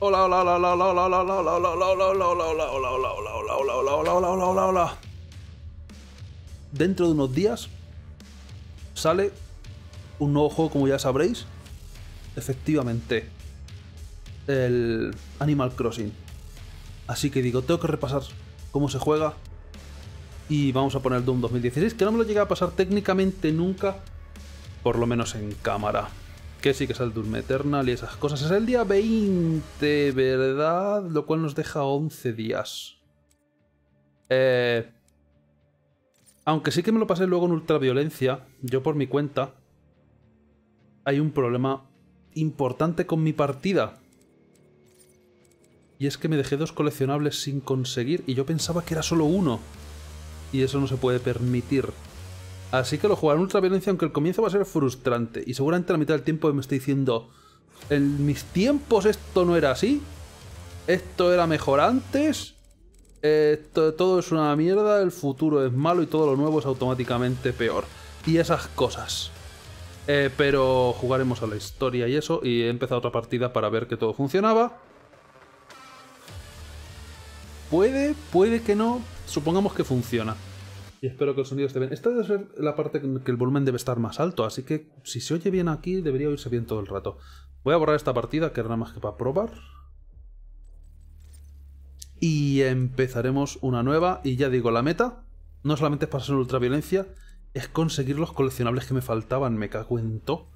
Hola, hola, hola, hola, hola, hola, hola, hola, hola, hola, hola, hola, hola, hola, hola, hola, hola, hola. Dentro de unos días sale un nuevo juego, como ya sabréis. Efectivamente, el Animal Crossing. Así que digo, tengo que repasar cómo se juega. Y vamos a poner Doom 2016, que no me lo llega a pasar técnicamente nunca, por lo menos en cámara que sí que es el Doom Eternal y esas cosas. Es el día 20, ¿verdad? Lo cual nos deja 11 días. Eh, aunque sí que me lo pasé luego en ultraviolencia, yo por mi cuenta, hay un problema importante con mi partida. Y es que me dejé dos coleccionables sin conseguir y yo pensaba que era solo uno. Y eso no se puede permitir. Así que lo jugaré en ultraviolencia, aunque el comienzo va a ser frustrante. Y seguramente la mitad del tiempo me estoy diciendo, en mis tiempos esto no era así. Esto era mejor antes. Esto, todo es una mierda, el futuro es malo y todo lo nuevo es automáticamente peor. Y esas cosas. Eh, pero jugaremos a la historia y eso. Y he empezado otra partida para ver que todo funcionaba. Puede, puede que no. Supongamos que funciona. Y espero que el sonido esté bien. Esta debe ser la parte en que el volumen debe estar más alto, así que si se oye bien aquí, debería oírse bien todo el rato. Voy a borrar esta partida, que era nada más que para probar. Y empezaremos una nueva. Y ya digo, la meta no solamente es pasar en ultraviolencia, es conseguir los coleccionables que me faltaban. Me cago en todo.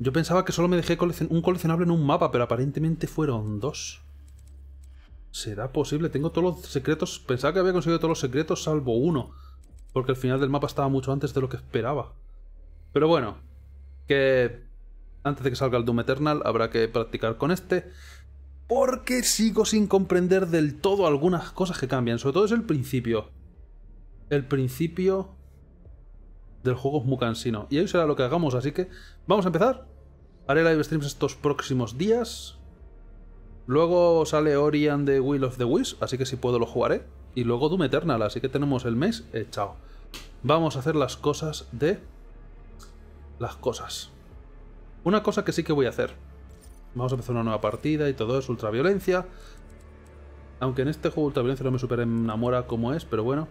Yo pensaba que solo me dejé un coleccionable en un mapa, pero aparentemente fueron dos. ¿Será posible? Tengo todos los secretos. Pensaba que había conseguido todos los secretos salvo uno. Porque el final del mapa estaba mucho antes de lo que esperaba. Pero bueno, que antes de que salga el Doom Eternal habrá que practicar con este. Porque sigo sin comprender del todo algunas cosas que cambian. Sobre todo es el principio. El principio del juego es muy cansino. Y ahí será lo que hagamos, así que vamos a empezar. Haré live streams estos próximos días. Luego sale Ori and the Will of the Wish, así que si puedo lo jugaré y luego Doom Eternal, así que tenemos el mes echado. Vamos a hacer las cosas de... Las cosas. Una cosa que sí que voy a hacer. Vamos a empezar una nueva partida y todo es ultraviolencia. Aunque en este juego ultraviolencia no me super enamora como es, pero bueno.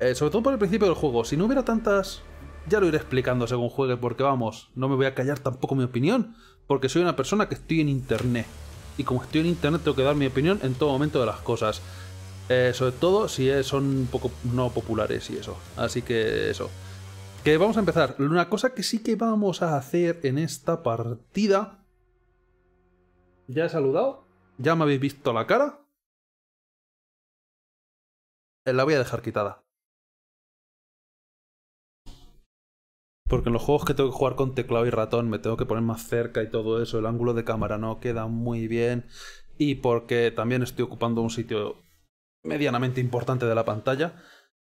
Eh, sobre todo por el principio del juego. Si no hubiera tantas... Ya lo iré explicando según juegue, porque vamos, no me voy a callar tampoco mi opinión, porque soy una persona que estoy en internet. Y como estoy en internet tengo que dar mi opinión en todo momento de las cosas. Eh, sobre todo si son un poco no populares y eso. Así que eso. Que vamos a empezar. Una cosa que sí que vamos a hacer en esta partida. Ya he saludado. Ya me habéis visto la cara. Eh, la voy a dejar quitada. Porque en los juegos que tengo que jugar con teclado y ratón me tengo que poner más cerca y todo eso. El ángulo de cámara no queda muy bien. Y porque también estoy ocupando un sitio medianamente importante de la pantalla.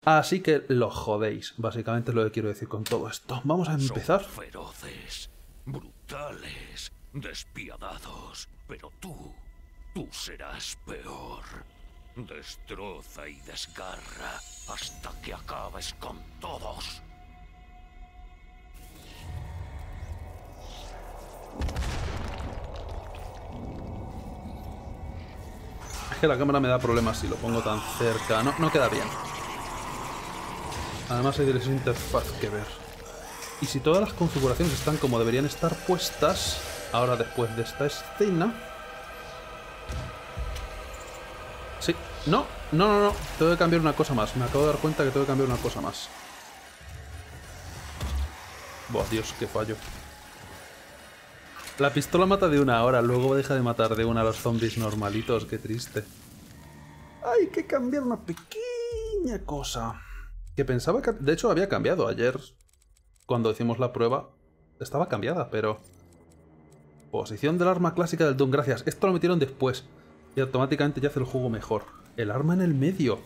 Así que lo jodéis, básicamente es lo que quiero decir con todo esto. Vamos a empezar. feroces, brutales, despiadados, pero tú, tú serás peor. Destroza y desgarra hasta que acabes con todos. Es que la cámara me da problemas si lo pongo tan cerca. No, no queda bien. Además hay dirección interfaz que ver. Y si todas las configuraciones están como deberían estar puestas, ahora después de esta escena... Sí. No, no, no, no. Tengo que cambiar una cosa más. Me acabo de dar cuenta que tengo que cambiar una cosa más. Buah, Dios, qué fallo. La pistola mata de una hora, luego deja de matar de una a los zombies normalitos, qué triste. Hay que cambiar una pequeña cosa. Que pensaba que... De hecho, había cambiado ayer. Cuando hicimos la prueba, estaba cambiada, pero... Posición del arma clásica del Doom, gracias. Esto lo metieron después. Y automáticamente ya hace el juego mejor. El arma en el medio.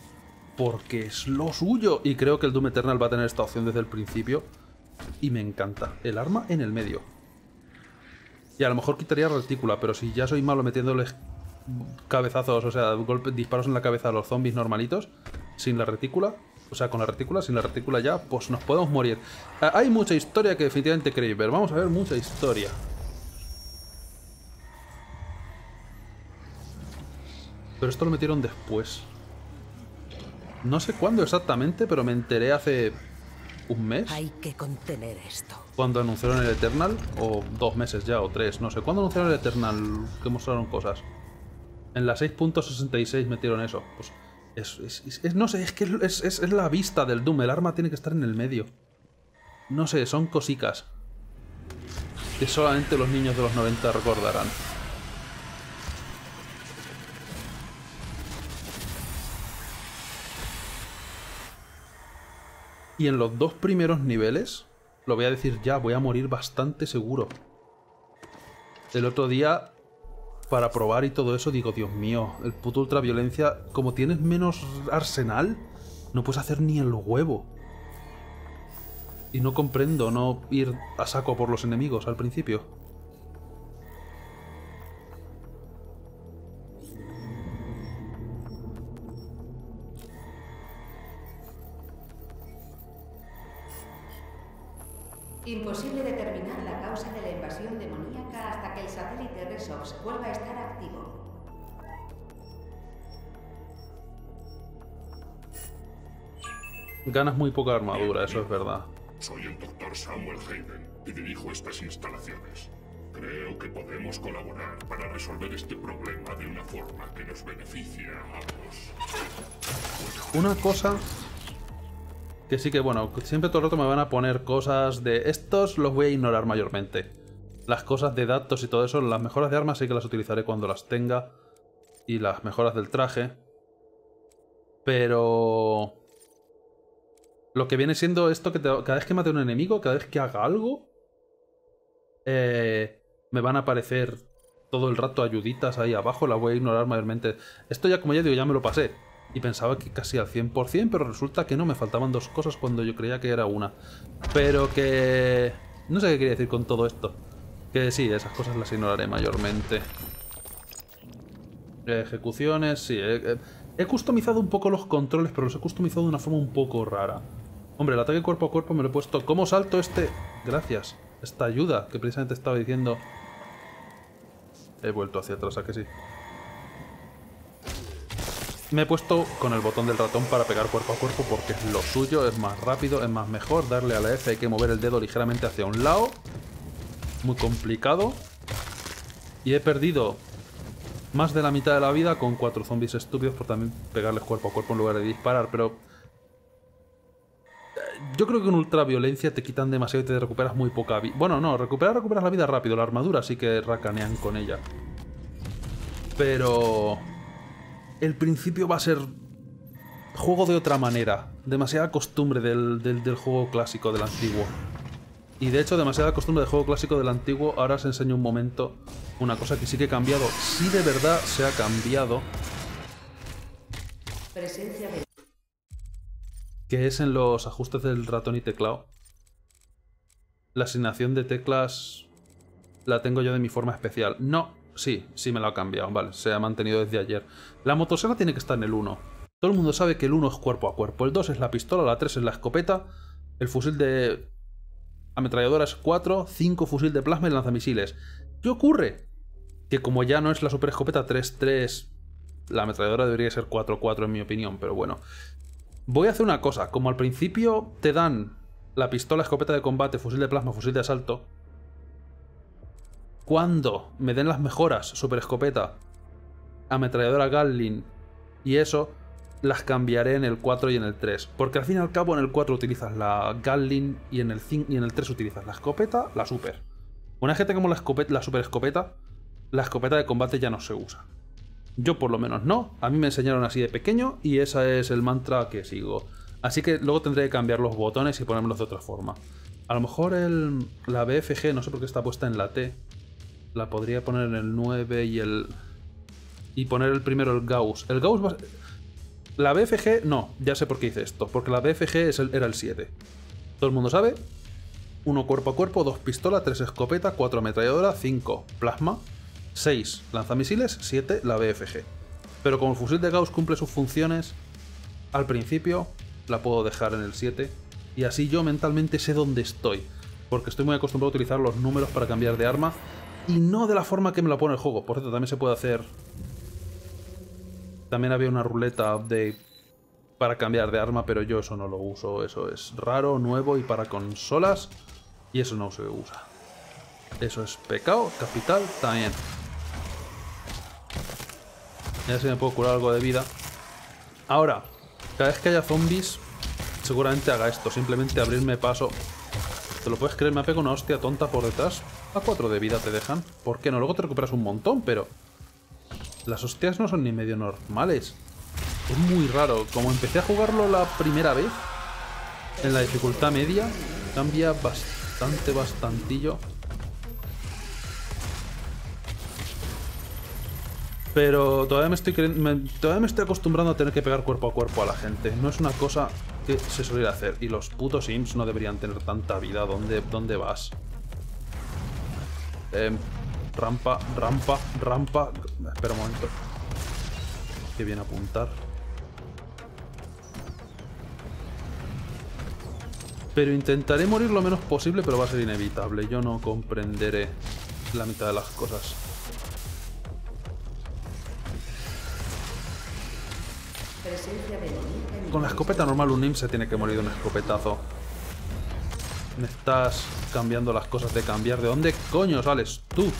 Porque es lo suyo. Y creo que el Doom Eternal va a tener esta opción desde el principio. Y me encanta. El arma en el medio. Y a lo mejor quitaría retícula, pero si ya soy malo metiéndoles cabezazos, o sea, golpes, disparos en la cabeza a los zombies normalitos, sin la retícula, o sea, con la retícula, sin la retícula ya, pues nos podemos morir. Ah, hay mucha historia que definitivamente queréis ver. Vamos a ver mucha historia. Pero esto lo metieron después. No sé cuándo exactamente, pero me enteré hace un mes. Hay que contener esto. Cuando anunciaron el Eternal, o dos meses ya, o tres, no sé. ¿Cuándo anunciaron el Eternal? Que mostraron cosas. En la 6.66 metieron eso. Pues es, no sé, es que es, es la vista del Doom. El arma tiene que estar en el medio. No sé, son cosicas. Que solamente los niños de los 90 recordarán. Y en los dos primeros niveles, lo voy a decir ya, voy a morir bastante seguro. El otro día, para probar y todo eso, digo, Dios mío, el puto ultraviolencia, como tienes menos arsenal, no puedes hacer ni el huevo. Y no comprendo no ir a saco por los enemigos al principio. Imposible determinar la causa de la invasión demoníaca hasta que el satélite Resox vuelva a estar activo. Ganas muy poca armadura, eso es verdad. Soy el doctor Samuel Hayden y dirijo estas instalaciones. Creo que podemos colaborar para resolver este problema de una forma que nos beneficie a ambos. Una cosa que sí que, bueno, siempre todo el rato me van a poner cosas de... Estos los voy a ignorar mayormente. Las cosas de datos y todo eso, las mejoras de armas sí que las utilizaré cuando las tenga. Y las mejoras del traje. Pero... Lo que viene siendo esto que cada vez que mate un enemigo, cada vez que haga algo, eh, me van a aparecer todo el rato ayuditas ahí abajo, la voy a ignorar mayormente. Esto ya, como ya digo, ya me lo pasé. Y pensaba que casi al 100%, pero resulta que no, me faltaban dos cosas cuando yo creía que era una. Pero que... No sé qué quería decir con todo esto. Que sí, esas cosas las ignoraré mayormente. Ejecuciones, sí. He, customizado un poco los controles, pero los he customizado de una forma un poco rara. Hombre, el ataque cuerpo a cuerpo me lo he puesto... ¿Cómo salto este...? Gracias. Esta ayuda que precisamente estaba diciendo... He vuelto hacia atrás, ¿a que sí? Me he puesto con el botón del ratón para pegar cuerpo a cuerpo porque es lo suyo, es más rápido, es más mejor. Darle a la F hay que mover el dedo ligeramente hacia un lado. Muy complicado. Y he perdido más de la mitad de la vida con cuatro zombies estúpidos por también pegarles cuerpo a cuerpo en lugar de disparar, pero yo creo que en ultraviolencia te quitan demasiado y te recuperas muy poca vida. Bueno, no, recuperar, recuperas la vida rápido. La armadura sí que racanean con ella. Pero... El principio va a ser... Juego de otra manera. Demasiada costumbre del, del, juego clásico, del antiguo. Y de hecho, demasiada costumbre del juego clásico del antiguo. Ahora os enseño un momento una cosa que sí que he cambiado. Sí de verdad se ha cambiado. Presencia de que es en los ajustes del ratón y teclado. La asignación de teclas la tengo yo de mi forma especial. No, sí, sí me la ha cambiado, vale, se ha mantenido desde ayer. La motosierra tiene que estar en el 1. Todo el mundo sabe que el 1 es cuerpo a cuerpo, el 2 es la pistola, la 3 es la escopeta, el fusil de ametralladora es 4, 5 fusil de plasma y lanzamisiles. ¿Qué ocurre? Que como ya no es la super escopeta 3-3, la ametralladora debería ser 4-4 en mi opinión, pero bueno. Voy a hacer una cosa. Como al principio te dan la pistola, escopeta de combate, fusil de plasma, fusil de asalto. Cuando me den las mejoras, super escopeta, ametralladora Gatling y eso, las cambiaré en el 4 y en el 3. Porque al fin y al cabo en el 4 utilizas la Gatling y en el, y en el 3 utilizas la escopeta, la super. Una gente como la, la super escopeta, la escopeta de combate ya no se usa. Yo por lo menos no. A mí me enseñaron así de pequeño y ese es el mantra que sigo. Así que luego tendré que cambiar los botones y ponérmelos de otra forma. A lo mejor el, la BFG, no sé por qué está puesta en la T. La podría poner en el 9 y el... Y poner el primero el Gauss. El Gauss va... La BFG, no, ya sé por qué hice esto. Porque la BFG es era el 7. Todo el mundo sabe. Uno cuerpo a cuerpo, dos pistolas, tres escopeta, cuatro ametralladora, cinco plasma, 6 lanzamisiles, 7 la BFG. Pero como el fusil de Gauss cumple sus funciones, al principio la puedo dejar en el 7 y así yo mentalmente sé dónde estoy. Porque estoy muy acostumbrado a utilizar los números para cambiar de arma y no de la forma que me la pone el juego. Por cierto, también se puede hacer También había una ruleta de para cambiar de arma, pero yo eso no lo uso. Eso es raro, nuevo y para consolas. Y eso no se usa. Eso es pecado capital también. Ya si me puedo curar algo de vida. Ahora, cada vez que haya zombies, seguramente haga esto. Simplemente abrirme paso. ¿Te lo puedes creer? Me ha pegado una hostia tonta por detrás. A 4 de vida te dejan. ¿Por qué no? Luego te recuperas un montón, pero... Las hostias no son ni medio normales. Es muy raro. Como empecé a jugarlo la primera vez, en la dificultad media, cambia bastante, bastantillo. Pero todavía me estoy todavía me estoy acostumbrando a tener que pegar cuerpo a cuerpo a la gente. No es una cosa se suele hacer. Y los putos imps no deberían tener tanta vida. ¿Dónde, dónde vas? Eh, rampa, rampa, rampa. Espera un momento. Que bien apuntar. Pero intentaré morir lo menos posible, pero va a ser inevitable. Yo no comprenderé la mitad de las cosas. Con la escopeta normal un imp se tiene que morir de un escopetazo. Me estás cambiando las cosas de cambiar. ¿De dónde coño sales tú?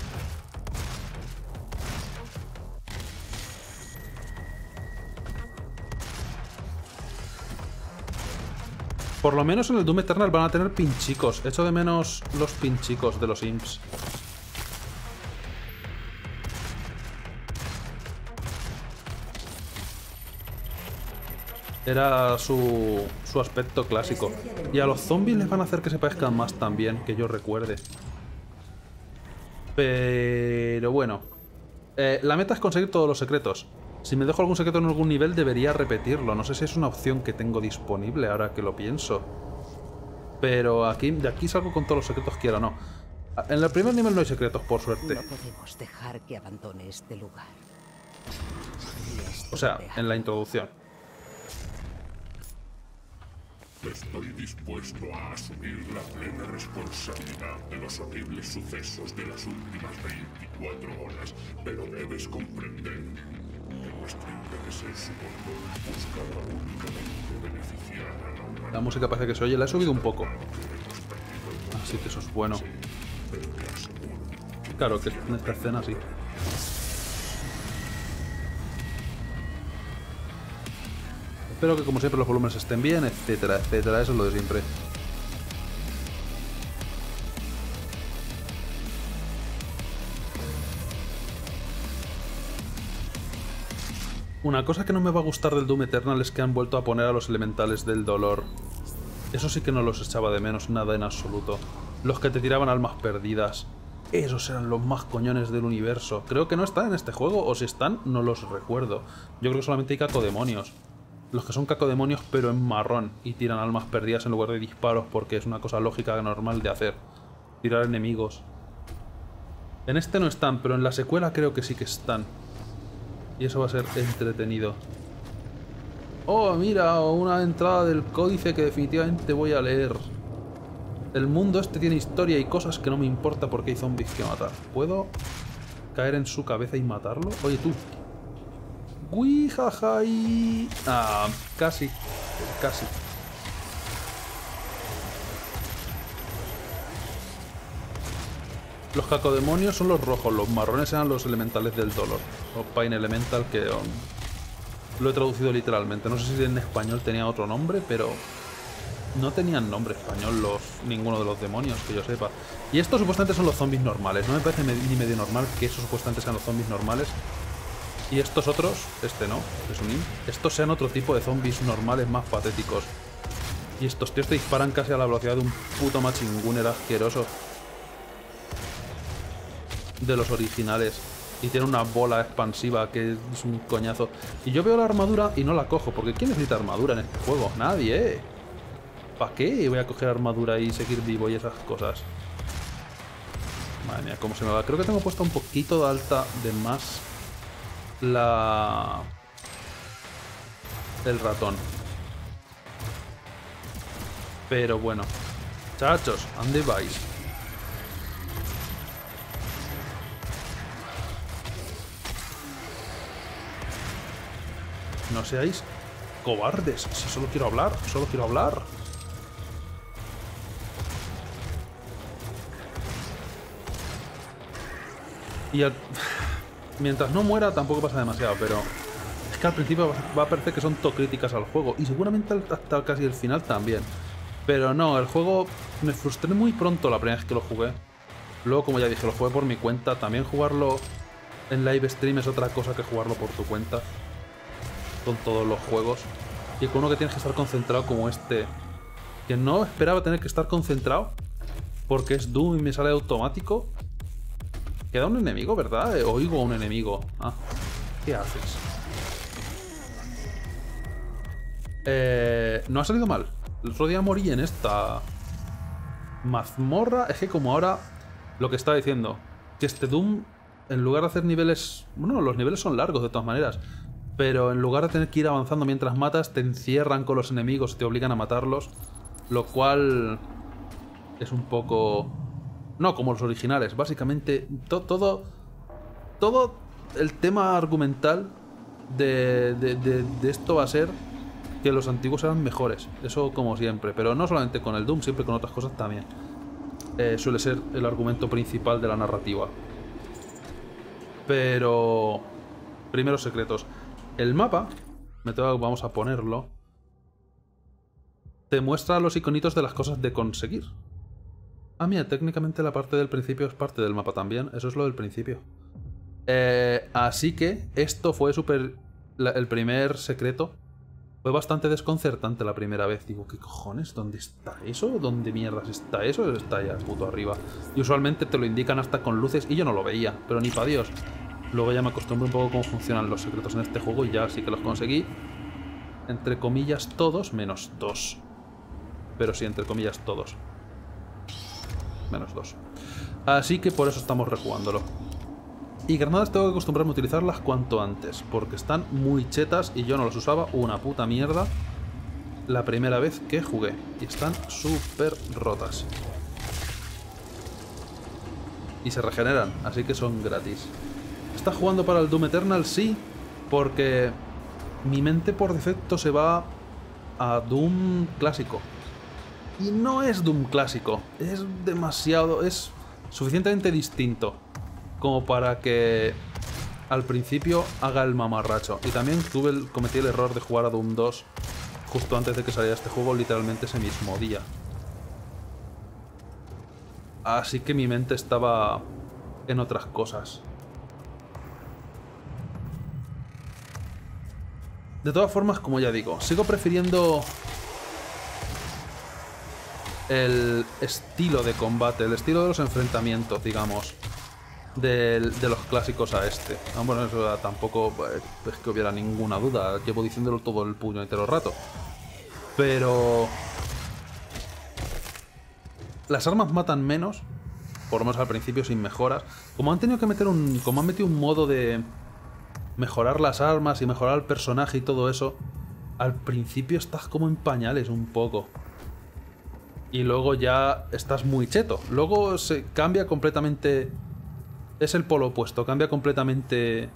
Por lo menos en el Doom Eternal van a tener pinchicos. Echo de menos los pinchicos de los imps. Era su, su aspecto clásico. Y a los zombies les van a hacer que se parezcan más también, que yo recuerde. Pero bueno. Eh, la meta es conseguir todos los secretos. Si me dejo algún secreto en algún nivel, debería repetirlo. No sé si es una opción que tengo disponible ahora que lo pienso. Pero aquí, de aquí salgo con todos los secretos quiera o no. En el primer nivel no hay secretos, por suerte. No podemos dejar que abandone este lugar. O sea, en la introducción. Estoy dispuesto a asumir la plena responsabilidad de los horribles sucesos de las últimas 24 horas, pero debes comprender la música parece que se oye, la he subido un poco. Así que eso es bueno. Claro que en esta escena sí. Espero que como siempre los volúmenes estén bien, etcétera, etcétera. Eso es lo de siempre. Una cosa que no me va a gustar del Doom Eternal es que han vuelto a poner a los elementales del dolor. Eso sí que no los echaba de menos, nada en absoluto. Los que te tiraban almas perdidas. Esos eran los más coñones del universo. Creo que no están en este juego, o si están, no los recuerdo. Yo creo que solamente hay cacodemonios. Los que son cacodemonios pero en marrón y tiran almas perdidas en lugar de disparos porque es una cosa lógica normal de hacer. Tirar enemigos. En este no están, pero en la secuela creo que sí que están. Y eso va a ser entretenido. Oh, mira, una entrada del códice que definitivamente voy a leer. El mundo este tiene historia y cosas que no me importa porque hay zombies que matar. ¿Puedo caer en su cabeza y matarlo? Oye, tú. Uy, Ah, casi. Casi. Los cacodemonios son los rojos, los marrones eran los elementales del dolor. O Pain Elemental, que um, lo he traducido literalmente. No sé si en español tenía otro nombre, pero no tenían nombre español los ninguno de los demonios, que yo sepa. Y estos supuestamente son los zombies normales. No me parece ni medio normal que esos supuestamente sean los zombies normales. Y estos otros, este no, es un imp, estos sean otro tipo de zombies normales más patéticos. Y estos tíos te disparan casi a la velocidad de un puto machingunner asqueroso de los originales. Y tiene una bola expansiva que es un coñazo. Y yo veo la armadura y no la cojo, porque ¿quién necesita armadura en este juego? Nadie. ¿eh? ¿Para qué voy a coger armadura y seguir vivo y esas cosas? Madre mía, cómo se me va. Creo que tengo puesto un poquito de alta de más la... el ratón. Pero bueno. Chachos, ¿dónde vais? No seáis cobardes. Si solo quiero hablar, solo quiero hablar. Y al- mientras no muera tampoco pasa demasiado, pero es que al principio va- a parecer que son todo críticas al juego y seguramente hasta casi el final también. Pero no, el juego me frustré muy pronto la primera vez que lo jugué. Luego, como ya dije, lo jugué por mi cuenta. También jugarlo en live stream es otra cosa que jugarlo por tu cuenta. Con todos los juegos. Y con uno que tienes que estar concentrado como este. Que no esperaba tener que estar concentrado. Porque es Doom y me sale automático. Queda un enemigo, ¿verdad? Eh, Oigo a un enemigo. Ah, ¿qué haces? Eh, no ha salido mal. El otro día morí en esta mazmorra. Es que como ahora lo que estaba diciendo, que este Doom, en lugar de hacer niveles... Bueno, los niveles son largos de todas maneras. Pero en lugar de tener que ir avanzando mientras matas, te encierran con los enemigos y te obligan a matarlos. Lo cual es un poco... No como los originales. Básicamente to- todo... Todo el tema argumental de, de- esto va a ser que los antiguos eran mejores. Eso como siempre. Pero no solamente con el Doom, siempre con otras cosas también. Eh, suele ser el argumento principal de la narrativa. Pero... Primeros secretos. El mapa, me vamos a ponerlo, te muestra los iconitos de las cosas de conseguir. Ah, mira, técnicamente la parte del principio es parte del mapa también. Eso es lo del principio. Eh, así que esto fue súper... El primer secreto fue bastante desconcertante la primera vez. Digo, ¿qué cojones? ¿Dónde está eso? ¿Dónde mierdas está eso? Está ya puto arriba. Y usualmente te lo indican hasta con luces y yo no lo veía, pero ni para Dios. Luego ya me acostumbré un poco cómo funcionan los secretos en este juego y ya sí que los conseguí. Entre comillas todos, menos dos. Pero sí, entre comillas todos. Menos dos. Así que por eso estamos rejugándolo. Y granadas tengo que acostumbrarme a utilizarlas cuanto antes, porque están muy chetas y yo no las usaba una puta mierda la primera vez que jugué. Y están súper rotas. Y se regeneran, así que son gratis. ¿Estás jugando para el Doom Eternal? Sí, porque mi mente por defecto se va a Doom clásico. Y no es Doom clásico, es demasiado, es suficientemente distinto como para que al principio haga el mamarracho. Y también tuve cometí el error de jugar a Doom 2 justo antes de que saliera este juego, literalmente ese mismo día. Así que mi mente estaba en otras cosas. De todas formas, como ya digo, sigo prefiriendo el estilo de combate, el estilo de los enfrentamientos, digamos, de, los clásicos a este. Ah, bueno, eso tampoco eh, es que hubiera ninguna duda, llevo diciéndolo todo el puño entero rato. Pero... Las armas matan menos, por lo menos al principio sin mejoras. Como han tenido que meter un... Como han metido un modo de mejorar las armas y mejorar el personaje y todo eso, al principio estás como en pañales un poco. Y luego ya estás muy cheto. Luego se cambia completamente... Es el polo opuesto, cambia completamente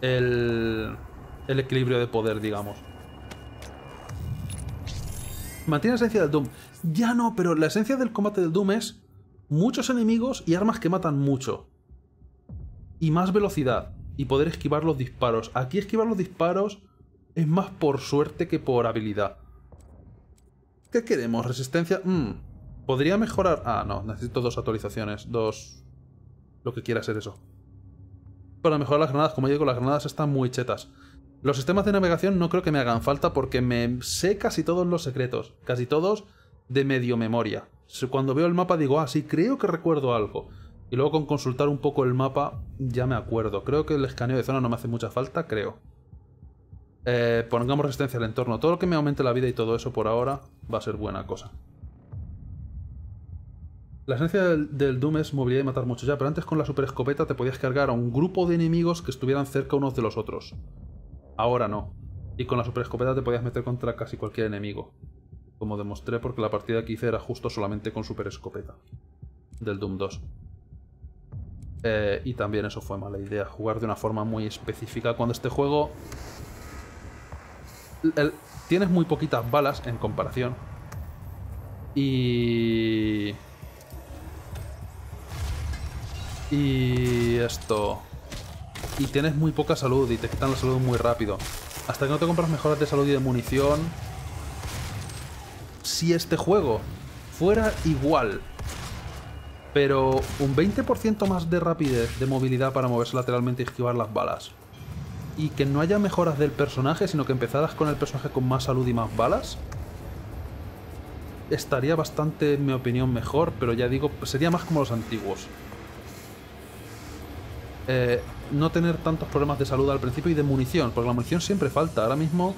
el, equilibrio de poder, digamos. Mantiene la esencia del Doom. Ya no, pero la esencia del combate del Doom es muchos enemigos y armas que matan mucho. Y más velocidad. Y poder esquivar los disparos. Aquí esquivar los disparos es más por suerte que por habilidad. ¿Qué queremos? ¿Resistencia? Mm, ¿Podría mejorar? Ah, no, necesito dos actualizaciones. Dos... Lo que quiera ser eso. Para mejorar las granadas, como digo, las granadas están muy chetas. Los sistemas de navegación no creo que me hagan falta porque me sé casi todos los secretos. Casi todos de medio memoria. Cuando veo el mapa digo, ah, sí, creo que recuerdo algo. Y luego con consultar un poco el mapa ya me acuerdo. Creo que el escaneo de zona no me hace mucha falta, creo. Eh, pongamos resistencia al entorno. Todo lo que me aumente la vida y todo eso por ahora va a ser buena cosa. La esencia del, Doom es movilidad y matar mucho ya, pero antes con la super escopeta te podías cargar a un grupo de enemigos que estuvieran cerca unos de los otros. Ahora no. Y con la super escopeta te podías meter contra casi cualquier enemigo. Como demostré porque la partida que hice era justo solamente con super escopeta. Del Doom 2. Eh, y también eso fue mala idea, jugar de una forma muy específica cuando este juego tienes muy poquitas balas en comparación. Y... Y esto... Y tienes muy poca salud y te quitan la salud muy rápido. Hasta que no te compras mejoras de salud y de munición... Si este juego fuera igual, pero un 20% más de rapidez, de movilidad para moverse lateralmente y esquivar las balas, y que no haya mejoras del personaje, sino que empezaras con el personaje con más salud y más balas, estaría bastante, en mi opinión, mejor, pero ya digo, sería más como los antiguos. Eh, no tener tantos problemas de salud al principio y de munición, porque la munición siempre falta. Ahora mismo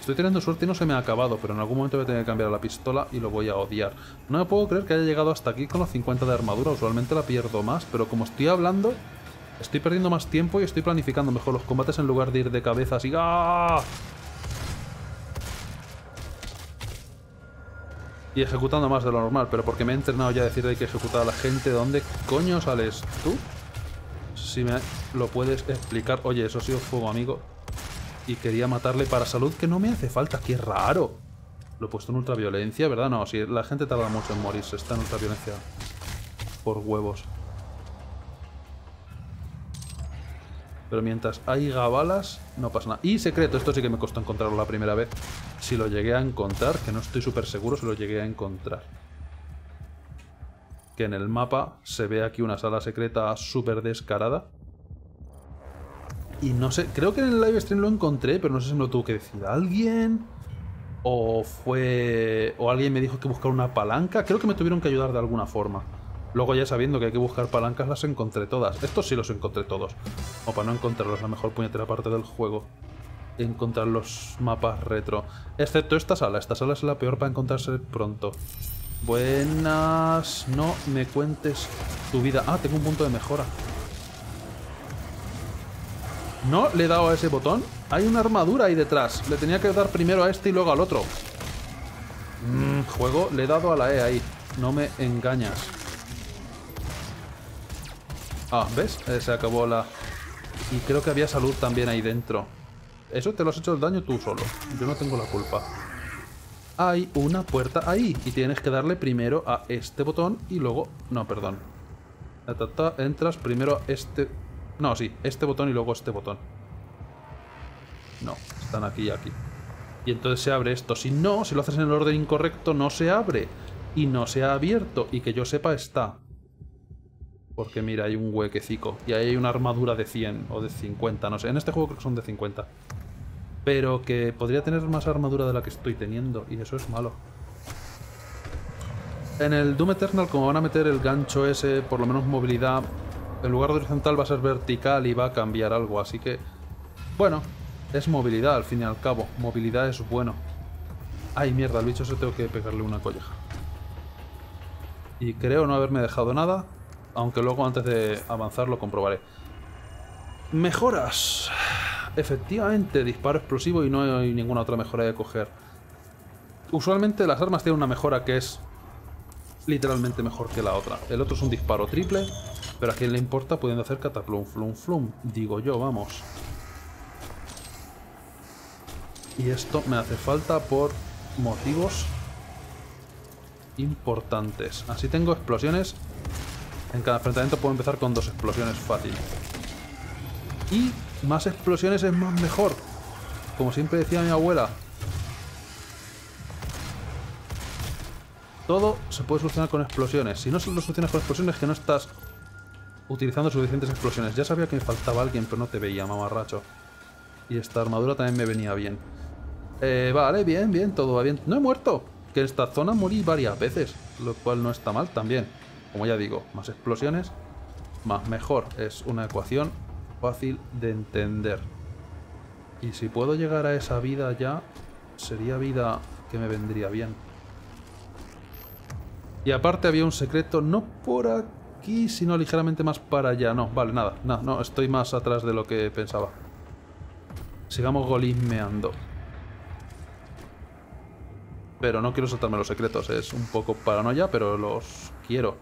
estoy teniendo suerte y no se me ha acabado, pero en algún momento voy a tener que cambiar la pistola y lo voy a odiar. No me puedo creer que haya llegado hasta aquí con los 50 de armadura, usualmente la pierdo más, pero como estoy hablando, estoy perdiendo más tiempo y estoy planificando mejor los combates en lugar de ir de cabeza así. ¡ah! Y ejecutando más de lo normal, pero porque me he entrenado ya a decir que hay que ejecutar a la gente. ¿De dónde coño sales tú? Si me lo puedes explicar. Oye, eso ha sido fuego, amigo. Y quería matarle para salud, que no me hace falta. ¡Qué raro! Lo he puesto en ultraviolencia, ¿verdad? No, si la gente tarda mucho en morirse. Está en ultraviolencia. Por huevos. Pero mientras haya balas, no pasa nada. Y secreto, esto sí que me costó encontrarlo la primera vez. Si lo llegué a encontrar, que no estoy súper seguro si lo llegué a encontrar. Que en el mapa se ve aquí una sala secreta súper descarada. Y no sé, creo que en el live stream lo encontré, pero no sé si me lo tuvo que decir alguien. O fue... O alguien me dijo que buscar una palanca. Creo que me tuvieron que ayudar de alguna forma. Luego ya sabiendo que hay que buscar palancas las encontré todas. Estos sí los encontré todos. O para no encontrarlos, la mejor puñetera parte del juego. Encontrar los mapas retro. Excepto esta sala. Esta sala es la peor para encontrarse pronto. Buenas... No me cuentes tu vida. Ah, tengo un punto de mejora. No le he dado a ese botón. Hay una armadura ahí detrás. Le tenía que dar primero a este y luego al otro. Mm, juego, le he dado a la E ahí. No me engañas. Ah, ¿ves? Eh, se acabó la... Y creo que había salud también ahí dentro. Eso te lo has hecho el daño tú solo. Yo no tengo la culpa. Hay una puerta ahí. Y tienes que darle primero a este botón y luego... No, perdón. Entras primero a este... No, sí. Este botón y luego este botón. No. Están aquí y aquí. Y entonces se abre esto. Si no, si lo haces en el orden incorrecto, no se abre. Y no se ha abierto. Y que yo sepa, está. Porque mira, hay un huequecico. Y ahí hay una armadura de 100 o de 50, no sé. En este juego creo que son de 50. Pero que podría tener más armadura de la que estoy teniendo. Y eso es malo. En el Doom Eternal, como van a meter el gancho ese, por lo menos movilidad, en lugar de horizontal va a ser vertical y va a cambiar algo. Así que, bueno, es movilidad al fin y al cabo. Movilidad es bueno. Ay, mierda, al bicho se tengo que pegarle una colleja. Y creo no haberme dejado nada. Aunque luego antes de avanzar lo comprobaré. Mejoras. Efectivamente, disparo explosivo y no hay ninguna otra mejora de coger. Usualmente las armas tienen una mejora que es literalmente mejor que la otra. El otro es un disparo triple, pero a quien le importa pudiendo hacer cataplum, flum, flum. Digo yo, vamos. Y esto me hace falta por motivos importantes. Así tengo explosiones en cada enfrentamiento puedo empezar con dos explosiones fácil. Y más explosiones es más mejor. Como siempre decía mi abuela. Todo se puede solucionar con explosiones. Si no se lo solucionas con explosiones es que no estás utilizando suficientes explosiones. Ya sabía que me faltaba alguien, pero no te veía, mamarracho. Y esta armadura también me venía bien. Eh, vale, bien, bien, todo va bien. No he muerto. Que en esta zona morí varias veces, lo cual no está mal también. Como ya digo, más explosiones, más mejor. Es una ecuación fácil de entender. Y si puedo llegar a esa vida ya, sería vida que me vendría bien. Y aparte había un secreto, no por aquí, sino ligeramente más para allá. No, vale, nada, nada, no, estoy más atrás de lo que pensaba. Sigamos golismeando. Pero no quiero saltarme los secretos, es un poco paranoia, pero los quiero.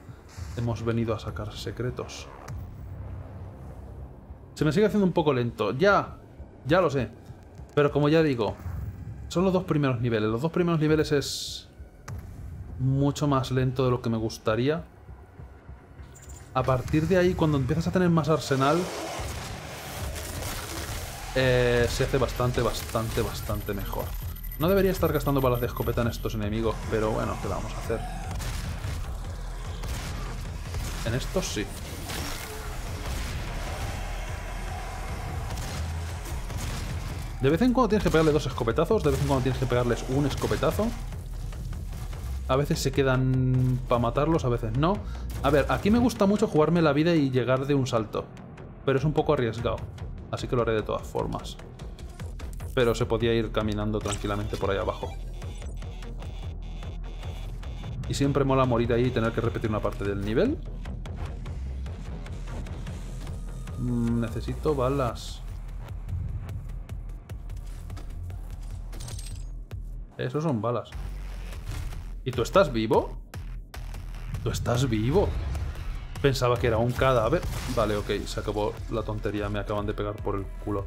Hemos venido a sacar secretos. Se me sigue haciendo un poco lento. Ya, ya lo sé. Pero como ya digo, Son los dos primeros niveles. Los dos primeros niveles es mucho más lento de lo que me gustaría. A partir de ahí, cuando empiezas a tener más arsenal, eh, se hace bastante, bastante, bastante mejor. No debería estar gastando balas de escopeta en estos enemigos, pero bueno, ¿qué vamos a hacer? En estos sí. De vez en cuando tienes que pegarle dos escopetazos, de vez en cuando tienes que pegarles un escopetazo. A veces se quedan para matarlos, a veces no. A ver, aquí me gusta mucho jugarme la vida y llegar de un salto. Pero es un poco arriesgado. Así que lo haré de todas formas. Pero se podía ir caminando tranquilamente por ahí abajo. Y siempre mola morir ahí y tener que repetir una parte del nivel. Necesito balas. Esos son balas. ¿Y tú estás vivo? ¿Tú estás vivo? Pensaba que era un cadáver. Vale, ok, se acabó la tontería. Me acaban de pegar por el culo.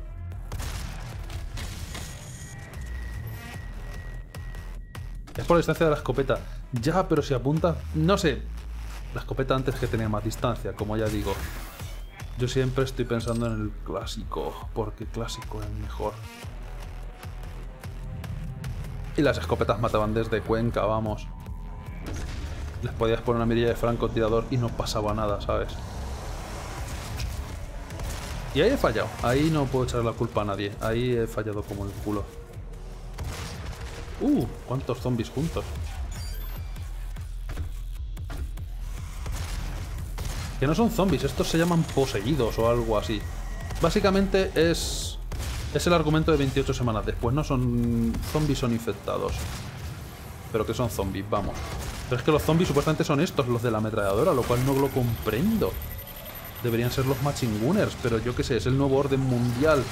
Es por la distancia de la escopeta. Ya, pero si apunta... No sé. La escopeta antes que tenía más distancia, como ya digo. Yo siempre estoy pensando en el clásico, porque clásico es mejor. Y las escopetas mataban desde Cuenca, vamos. Les podías poner una mirilla de francotirador y no pasaba nada, ¿sabes? Y ahí he fallado. Ahí no puedo echar la culpa a nadie. Ahí he fallado como el culo. Uh, cuántos zombies juntos. Que no son zombies, estos se llaman poseídos o algo así. Básicamente es es el argumento de 28 semanas después, no son zombies, son infectados. Pero que son zombies, vamos. Pero es que los zombies supuestamente son estos, los de la ametralladora, lo cual no lo comprendo. Deberían ser los machinguners, pero yo qué sé, es el nuevo orden mundial.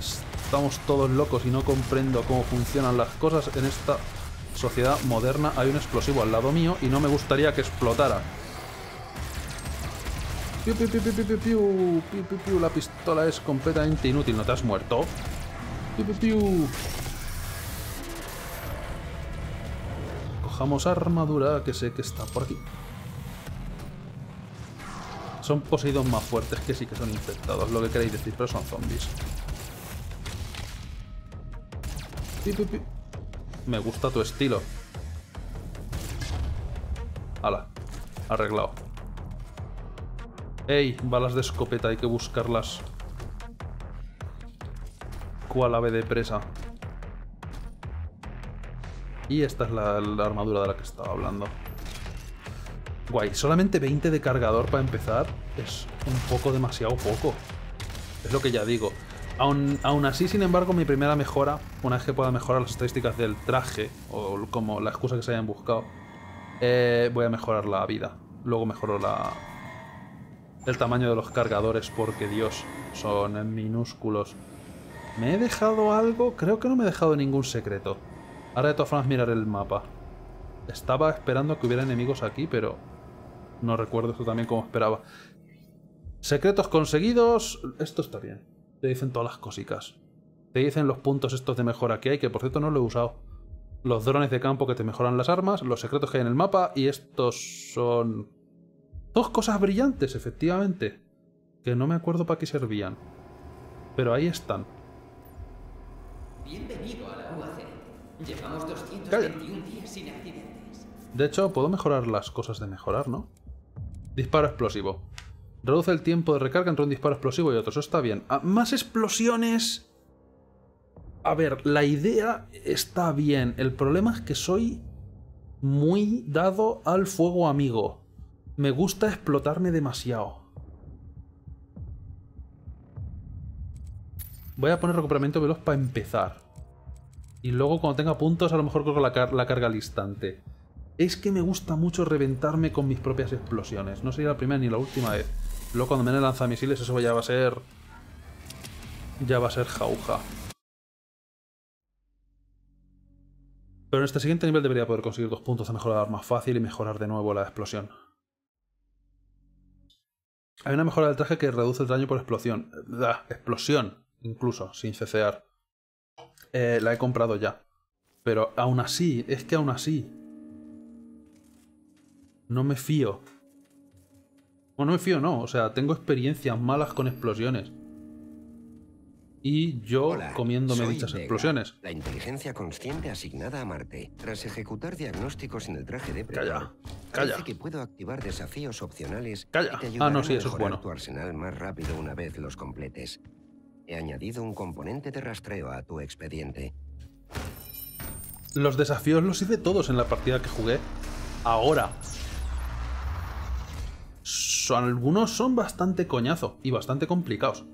Estamos todos locos y no comprendo cómo funcionan las cosas en esta sociedad moderna. Hay un explosivo al lado mío y no me gustaría que explotara. Piu, piu, piu, piu, piu, piu, piu, piu, piu, La pistola es completamente inútil. ¿No te has muerto? Piu, piu, piu. Cojamos armadura, que sé que está por aquí. Son poseídos más fuertes que sí que son infectados, lo que queréis decir, pero son zombies. Piu, piu, piu. Me gusta tu estilo. Hala, arreglado. Ey, balas de escopeta, hay que buscarlas. Cual ave de presa. Y esta es la, armadura de la que estaba hablando. Guay, solamente 20 de cargador para empezar es un poco demasiado poco. Es lo que ya digo. Aún, aún, así, sin embargo, mi primera mejora, una vez que pueda mejorar las estadísticas del traje, o como la excusa que se hayan buscado, eh, voy a mejorar la vida. Luego mejoro la, el tamaño de los cargadores porque Dios, son minúsculos. ¿Me he dejado algo? Creo que no me he dejado ningún secreto. Ahora de todas formas miraré el mapa. Estaba esperando que hubiera enemigos aquí, pero no recuerdo eso también como esperaba. Secretos conseguidos. Esto está bien. Te dicen todas las cositas. Te dicen los puntos estos de mejora que hay, que por cierto no lo he usado. Los drones de campo que te mejoran las armas, los secretos que hay en el mapa, y estos son Dos cosas brillantes, efectivamente. Que no me acuerdo para qué servían. Pero ahí están. Bienvenido a la UAC. Llevamos 221 días sin accidentes. De hecho, puedo mejorar las cosas de mejorar, ¿no? Disparo explosivo. Reduce el tiempo de recarga entre un disparo explosivo y otro. Eso está bien. Ah, más explosiones. A ver, la idea está bien. El problema es que soy muy dado al fuego amigo. Me gusta explotarme demasiado. Voy a poner recuperamiento veloz para empezar. Y luego cuando tenga puntos a lo mejor cojo la, car la carga al instante. Es que me gusta mucho reventarme con mis propias explosiones. No sería la primera ni la última vez. Luego cuando me den lanzamisiles eso ya va a ser... Ya va a ser jauja. Pero en este siguiente nivel debería poder conseguir dos puntos de mejorar más fácil y mejorar de nuevo la explosión. Hay una mejora del traje que reduce el daño por explosión. explosión, incluso, sin cecear. Eh, la he comprado ya. Pero aún así, es que aún así. No me fío. O no me fío, no. O sea, tengo experiencias malas con explosiones. Y yo Hola, comiéndome dichas Vega, explosiones. La inteligencia consciente asignada a Marte. Tras ejecutar diagnósticos en el traje de Calla, calla. que puedo activar desafíos opcionales Calla. que te Ah, no, sí, a eso es mejorar bueno. tu arsenal más rápido una vez los completes. He añadido un componente de rastreo a tu expediente. Los desafíos los hice todos en la partida que jugué. Ahora. Son- algunos son bastante coñazo y bastante complicados.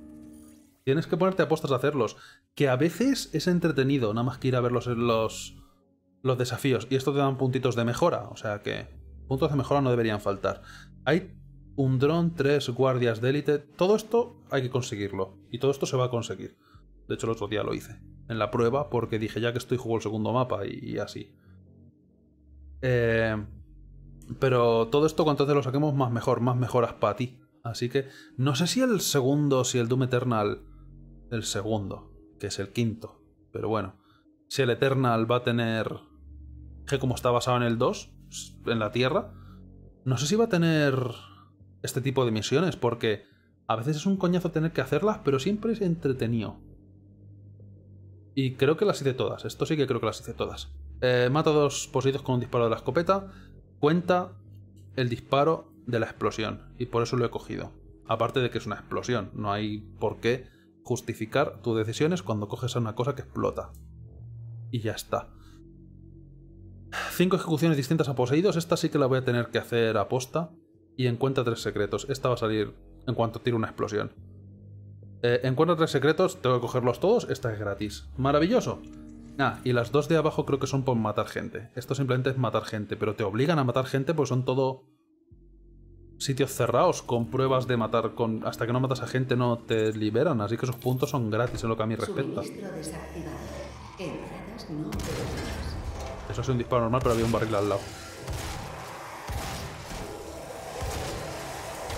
Tienes que ponerte a postas a hacerlos. Que a veces es entretenido, nada más que ir a ver los, los, desafíos. Y esto te dan puntitos de mejora. O sea que puntos de mejora no deberían faltar. Hay un dron, tres guardias de élite. Todo esto hay que conseguirlo. Y todo esto se va a conseguir. De hecho, el otro día lo hice. En la prueba, porque dije ya que estoy juego el segundo mapa y, y así. Eh, pero todo esto, cuanto antes lo saquemos, más mejor, más mejoras para ti. Así que no sé si el segundo, si el Doom Eternal, el segundo, que es el quinto. Pero bueno, si el Eternal va a tener, que como está basado en el 2, en la Tierra, no sé si va a tener este tipo de misiones, porque a veces es un coñazo tener que hacerlas, pero siempre es entretenido. Y creo que las hice todas. Esto sí que creo que las hice todas. Eh, mata dos poseídos con un disparo de la escopeta. Cuenta el disparo de la explosión. Y por eso lo he cogido. Aparte de que es una explosión. No hay por qué justificar tus decisiones cuando coges a una cosa que explota. Y ya está. Cinco ejecuciones distintas a poseídos. Esta sí que la voy a tener que hacer a posta. Y encuentra tres secretos. Esta va a salir en cuanto tire una explosión. Eh, encuentra tres secretos, tengo que cogerlos todos, esta es gratis. Maravilloso. Ah, y las dos de abajo creo que son por matar gente. Esto simplemente es matar gente, pero te obligan a matar gente pues son todo sitios cerrados con pruebas de matar con hasta que no matas a gente no te liberan, así que esos puntos son gratis en lo que a mí respecta. No. Eso es un disparo normal, pero había un barril al lado.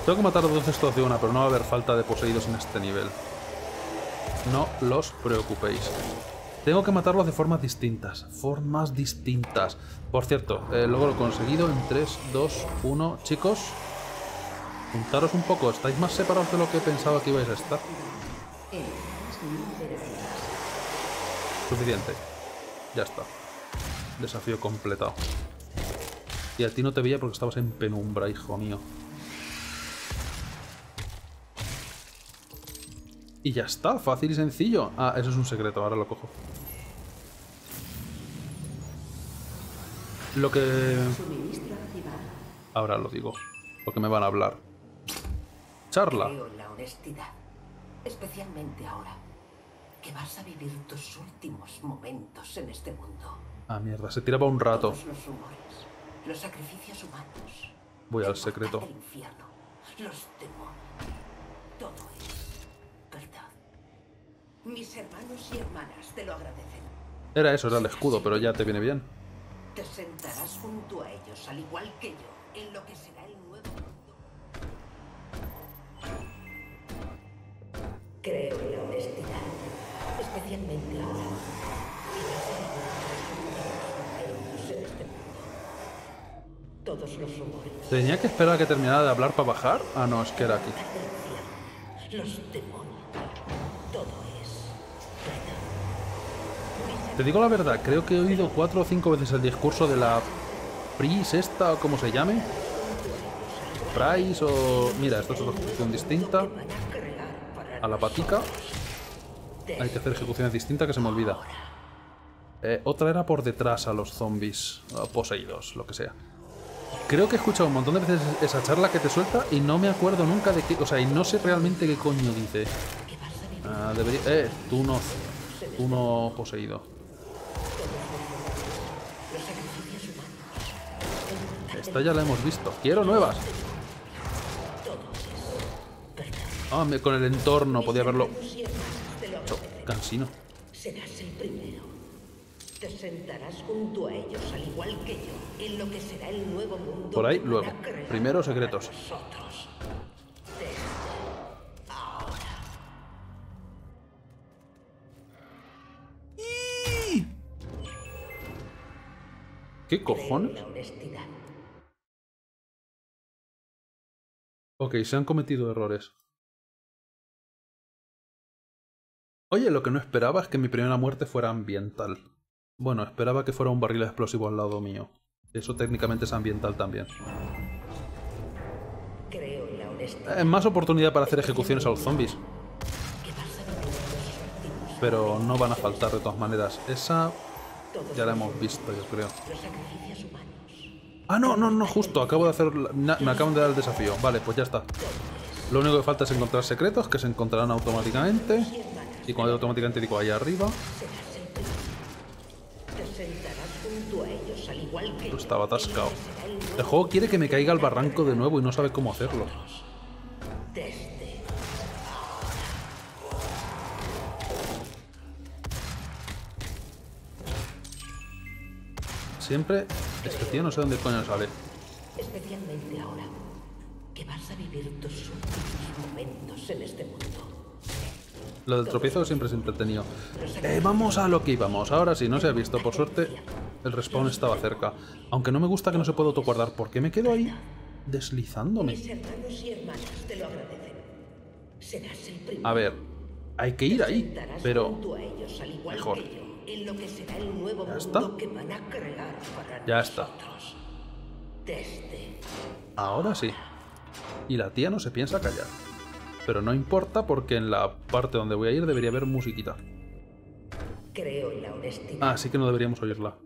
Tengo que matar a dos de estos de una, pero no va a haber falta de poseídos en este nivel. No los preocupéis. Tengo que matarlos de formas distintas. Formas distintas. Por cierto, eh, luego lo he conseguido en 3, 2, 1. Chicos, juntaros un poco. Estáis más separados de lo que pensaba que ibais a estar. Suficiente. Ya está. Desafío completado. Y a ti no te veía porque estabas en penumbra, hijo mío. Y ya está, fácil y sencillo. Ah, eso es un secreto, ahora lo cojo. Lo que... Ahora lo digo. Lo que me van a hablar. Charla. Creo en la honestidad, especialmente ahora que vas a vivir tus últimos momentos en este mundo. Ah, mierda, se tiraba un rato. Todos los rumores, los sacrificios humanos, Voy al el secreto. del infierno, los demonios, todo es verdad. Mis hermanos y hermanas te lo agradecen. Era eso, era el escudo, pero ya te viene bien. Te sentarás junto a ellos, al igual que yo, en lo que será Creo en la honestidad, especialmente ahora. Todos los rumores ¿Tenía que esperar a que terminara de hablar para bajar? Ah, no, es que era aquí. los demonios, todo es verdad. Te digo la verdad, creo que he oído cuatro o cinco veces el discurso de la Pris esta o como se llame. Price o... Mira, esto es otra ejecución distinta. A la patica. Hay que hacer ejecuciones distintas que se me olvida. Eh, otra era por detrás a los zombies poseídos, lo que sea. Creo que he escuchado un montón de veces esa charla que te suelta y no me acuerdo nunca de qué... O sea, y no sé realmente qué coño dice. Ah, debería... Eh, tú no... Tú no poseído. Esta ya la hemos visto. Quiero nuevas. Ah, me- con el entorno podía verlo. Oh, cansino. Serás el primero. Te sentarás junto a ellos, al igual que yo, en lo que será el nuevo mundo. Por ahí, luego. Primero secretos. ¿Qué cojones? Ok, se han cometido errores. Oye, lo que no esperaba es que mi primera muerte fuera ambiental. Bueno, esperaba que fuera un barril explosivo al lado mío. Eso técnicamente es ambiental también. Creo en la. Eh, más oportunidad para hacer ejecuciones a los zombies. Pero no van a faltar de todas maneras. Esa ya la hemos visto, yo creo. los sacrificios humanos. Ah, no, no, no, justo. Acabo de hacer... la- Me acaban de dar el desafío. Vale, pues ya está. Lo único que falta es encontrar secretos, que se encontrarán automáticamente. Y cuando automáticamente digo ahí arriba. Estaba atascado. el juego quiere que me caiga al barranco de nuevo y no sabe cómo hacerlo. Siempre... Este tío no sé dónde coño sale. especialmente ahora que vas a vivir tus últimos momentos en este mundo. Lo del tropiezo siempre es entretenido. Eh, vamos a lo que íbamos. Ahora sí, no se ha visto. Por suerte, el respawn estaba cerca. Aunque no me gusta que no se pueda autoguardar. ¿Por qué me quedo ahí deslizándome? A ver, hay que ir ahí. Pero... mejor. Ya está. Ya está. Ahora sí. Y la tía no se piensa callar. Pero no importa porque en la parte donde voy a ir debería haber musiquita. creo en la honestidad. Ah, sí que no deberíamos oírla.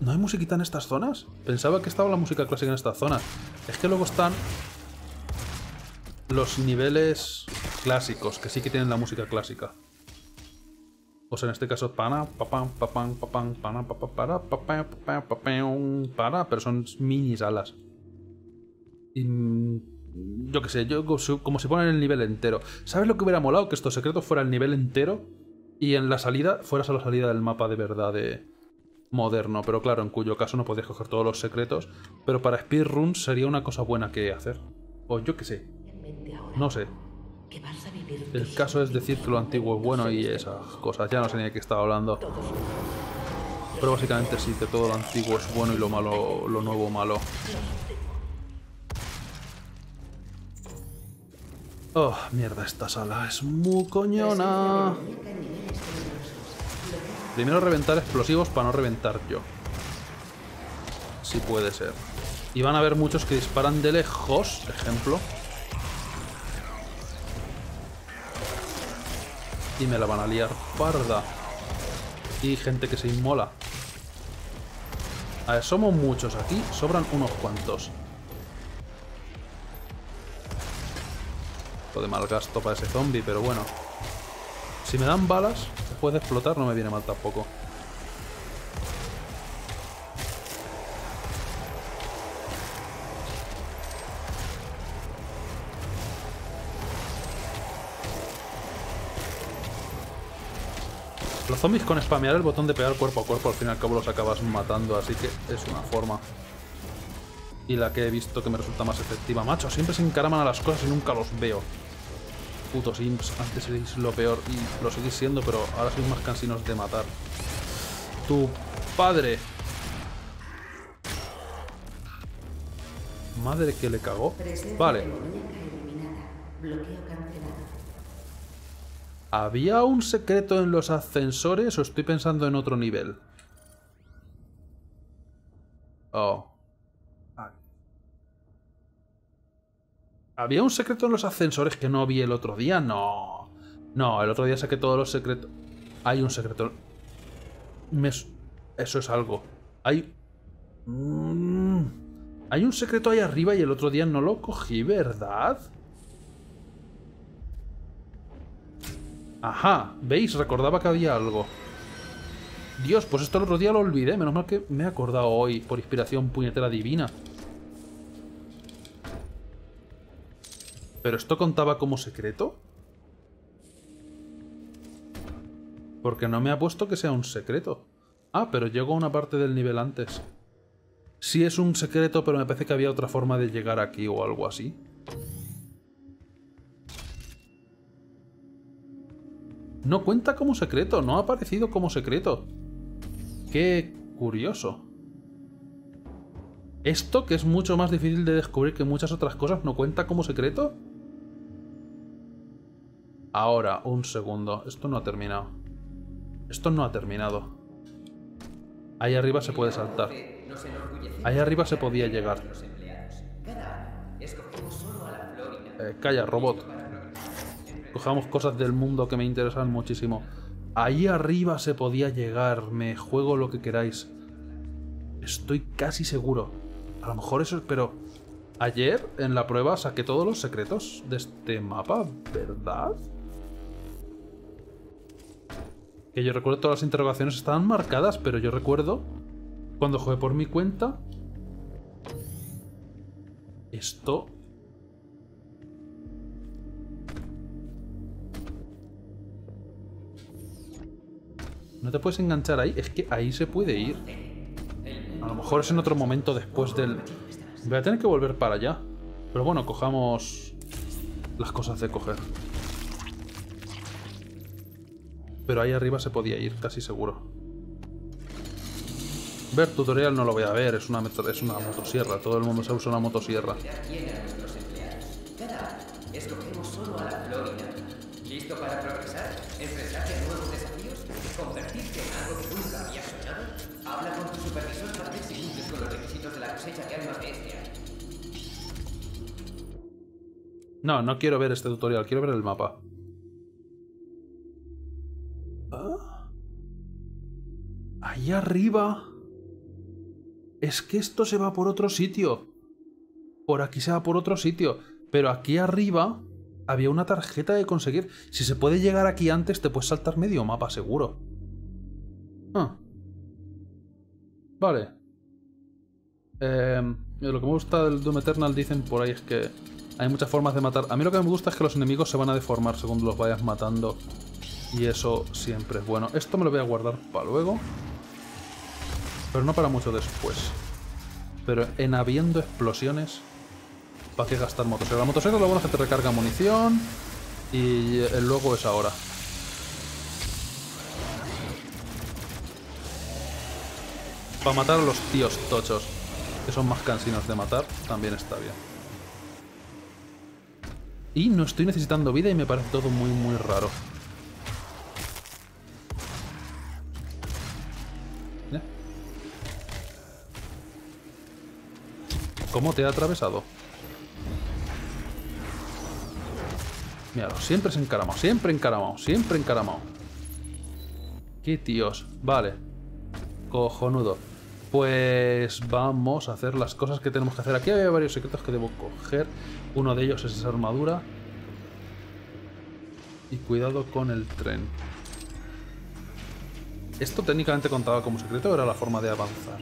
¿No hay musiquita en estas zonas? Pensaba que estaba la música clásica en estas zonas. Es que luego están los niveles clásicos, que sí que tienen la música clásica. O sea, en este caso, pana, papam, papam, papam, pana, papam, para, papam, papam, papam, para, pero son mini salas. Y, yo qué sé, yo como como si ponen el nivel entero. ¿Sabes lo que hubiera molado? Que estos secretos fuera el nivel entero y en la salida fueras a la salida del mapa de verdad de moderno. Pero claro, en cuyo caso no podías coger todos los secretos. Pero para speedruns sería una cosa buena que hacer. O yo qué sé, no sé. El caso es decir que lo antiguo es bueno y en esas cosas. Ya no sé ni de qué estaba hablando. Pero básicamente sí, que todo lo antiguo es bueno y lo malo, lo nuevo malo. Oh, mierda, esta sala es muy coñona. Primero reventar explosivos para no reventar yo. Si puede ser. Y van a haber muchos que disparan de lejos, ejemplo. Y me la van a liar parda. Y gente que se inmola. A ver, somos muchos aquí, sobran unos cuantos. Lo de mal gasto para ese zombie, pero bueno. Si me dan balas, después de explotar no me viene mal tampoco. Los zombies con spamear el botón de pegar cuerpo a cuerpo al fin y al cabo los acabas matando, así que es una forma. Y la que he visto que me resulta más efectiva. Macho, siempre se encaraman a las cosas y nunca los veo. Putos imps, antes erais lo peor y lo seguís siendo, pero ahora sois más cansinos de matar. Tu padre. Madre que le cagó. Vale. ¿Había un secreto en los ascensores o estoy pensando en otro nivel? Oh. ¿Había un secreto en los ascensores que no vi el otro día? No. No, el otro día saqué todos los secretos. Hay un secreto. Eso es algo. Hay... Hay un secreto ahí arriba y el otro día no lo cogí, ¿verdad? Ajá, ¿veis? Recordaba que había algo. Dios, pues esto el otro día lo olvidé. Menos mal que me he acordado hoy por inspiración puñetera divina. ¿Pero esto contaba como secreto? Porque no me ha puesto que sea un secreto. Ah, pero llego a una parte del nivel antes. Sí es un secreto, pero me parece que había otra forma de llegar aquí o algo así. No cuenta como secreto, no ha aparecido como secreto. Qué curioso. ¿Esto, que es mucho más difícil de descubrir que muchas otras cosas, no cuenta como secreto? Ahora, un segundo. Esto no ha terminado. Esto no ha terminado. Ahí arriba se puede saltar. Ahí arriba se podía llegar. Eh, calla, robot. Cojamos cosas del mundo que me interesan muchísimo. Ahí arriba se podía llegar. Me juego lo que queráis. Estoy casi seguro. A lo mejor eso... Pero... Ayer, en la prueba, saqué todos los secretos de este mapa, ¿verdad? Que yo recuerdo todas las interrogaciones estaban marcadas, pero yo recuerdo cuando jugué por mi cuenta. Esto. No te puedes enganchar ahí, es que ahí se puede ir. A lo mejor es en otro momento después del... Voy a tener que volver para allá. Pero bueno, cojamos las cosas de coger. Pero ahí arriba se podía ir, casi seguro. Ver tutorial no lo voy a ver, es una, es una motosierra. Todo el mundo se usa una motosierra. No, no quiero ver este tutorial, quiero ver el mapa. Ahí arriba. Es que esto se va por otro sitio. Por aquí se va por otro sitio. Pero aquí arriba había una tarjeta de conseguir. Si se puede llegar aquí antes, te puedes saltar medio mapa, seguro. Ah. Vale. Eh, lo que me gusta del Doom Eternal, dicen por ahí, es que hay muchas formas de matar. A mí lo que me gusta es que los enemigos se van a deformar según los vayas matando. Y eso siempre es bueno. Esto me lo voy a guardar para luego. Pero no para mucho después. Pero en habiendo explosiones, ¿para qué gastar motosierra? La motosierra lo bueno es que te recarga munición y el luego es ahora. Para matar a los tíos tochos, que son más cansinos de matar, también está bien. Y no estoy necesitando vida y me parece todo muy muy raro. ¿Cómo te ha atravesado? Míralo, siempre se encaramado, siempre encaramado, siempre encaramado. Qué tíos. Vale. Cojonudo. Pues vamos a hacer las cosas que tenemos que hacer. Aquí hay varios secretos que debo coger. Uno de ellos es esa armadura. Y cuidado con el tren. ¿Esto técnicamente contaba como secreto era la forma de avanzar?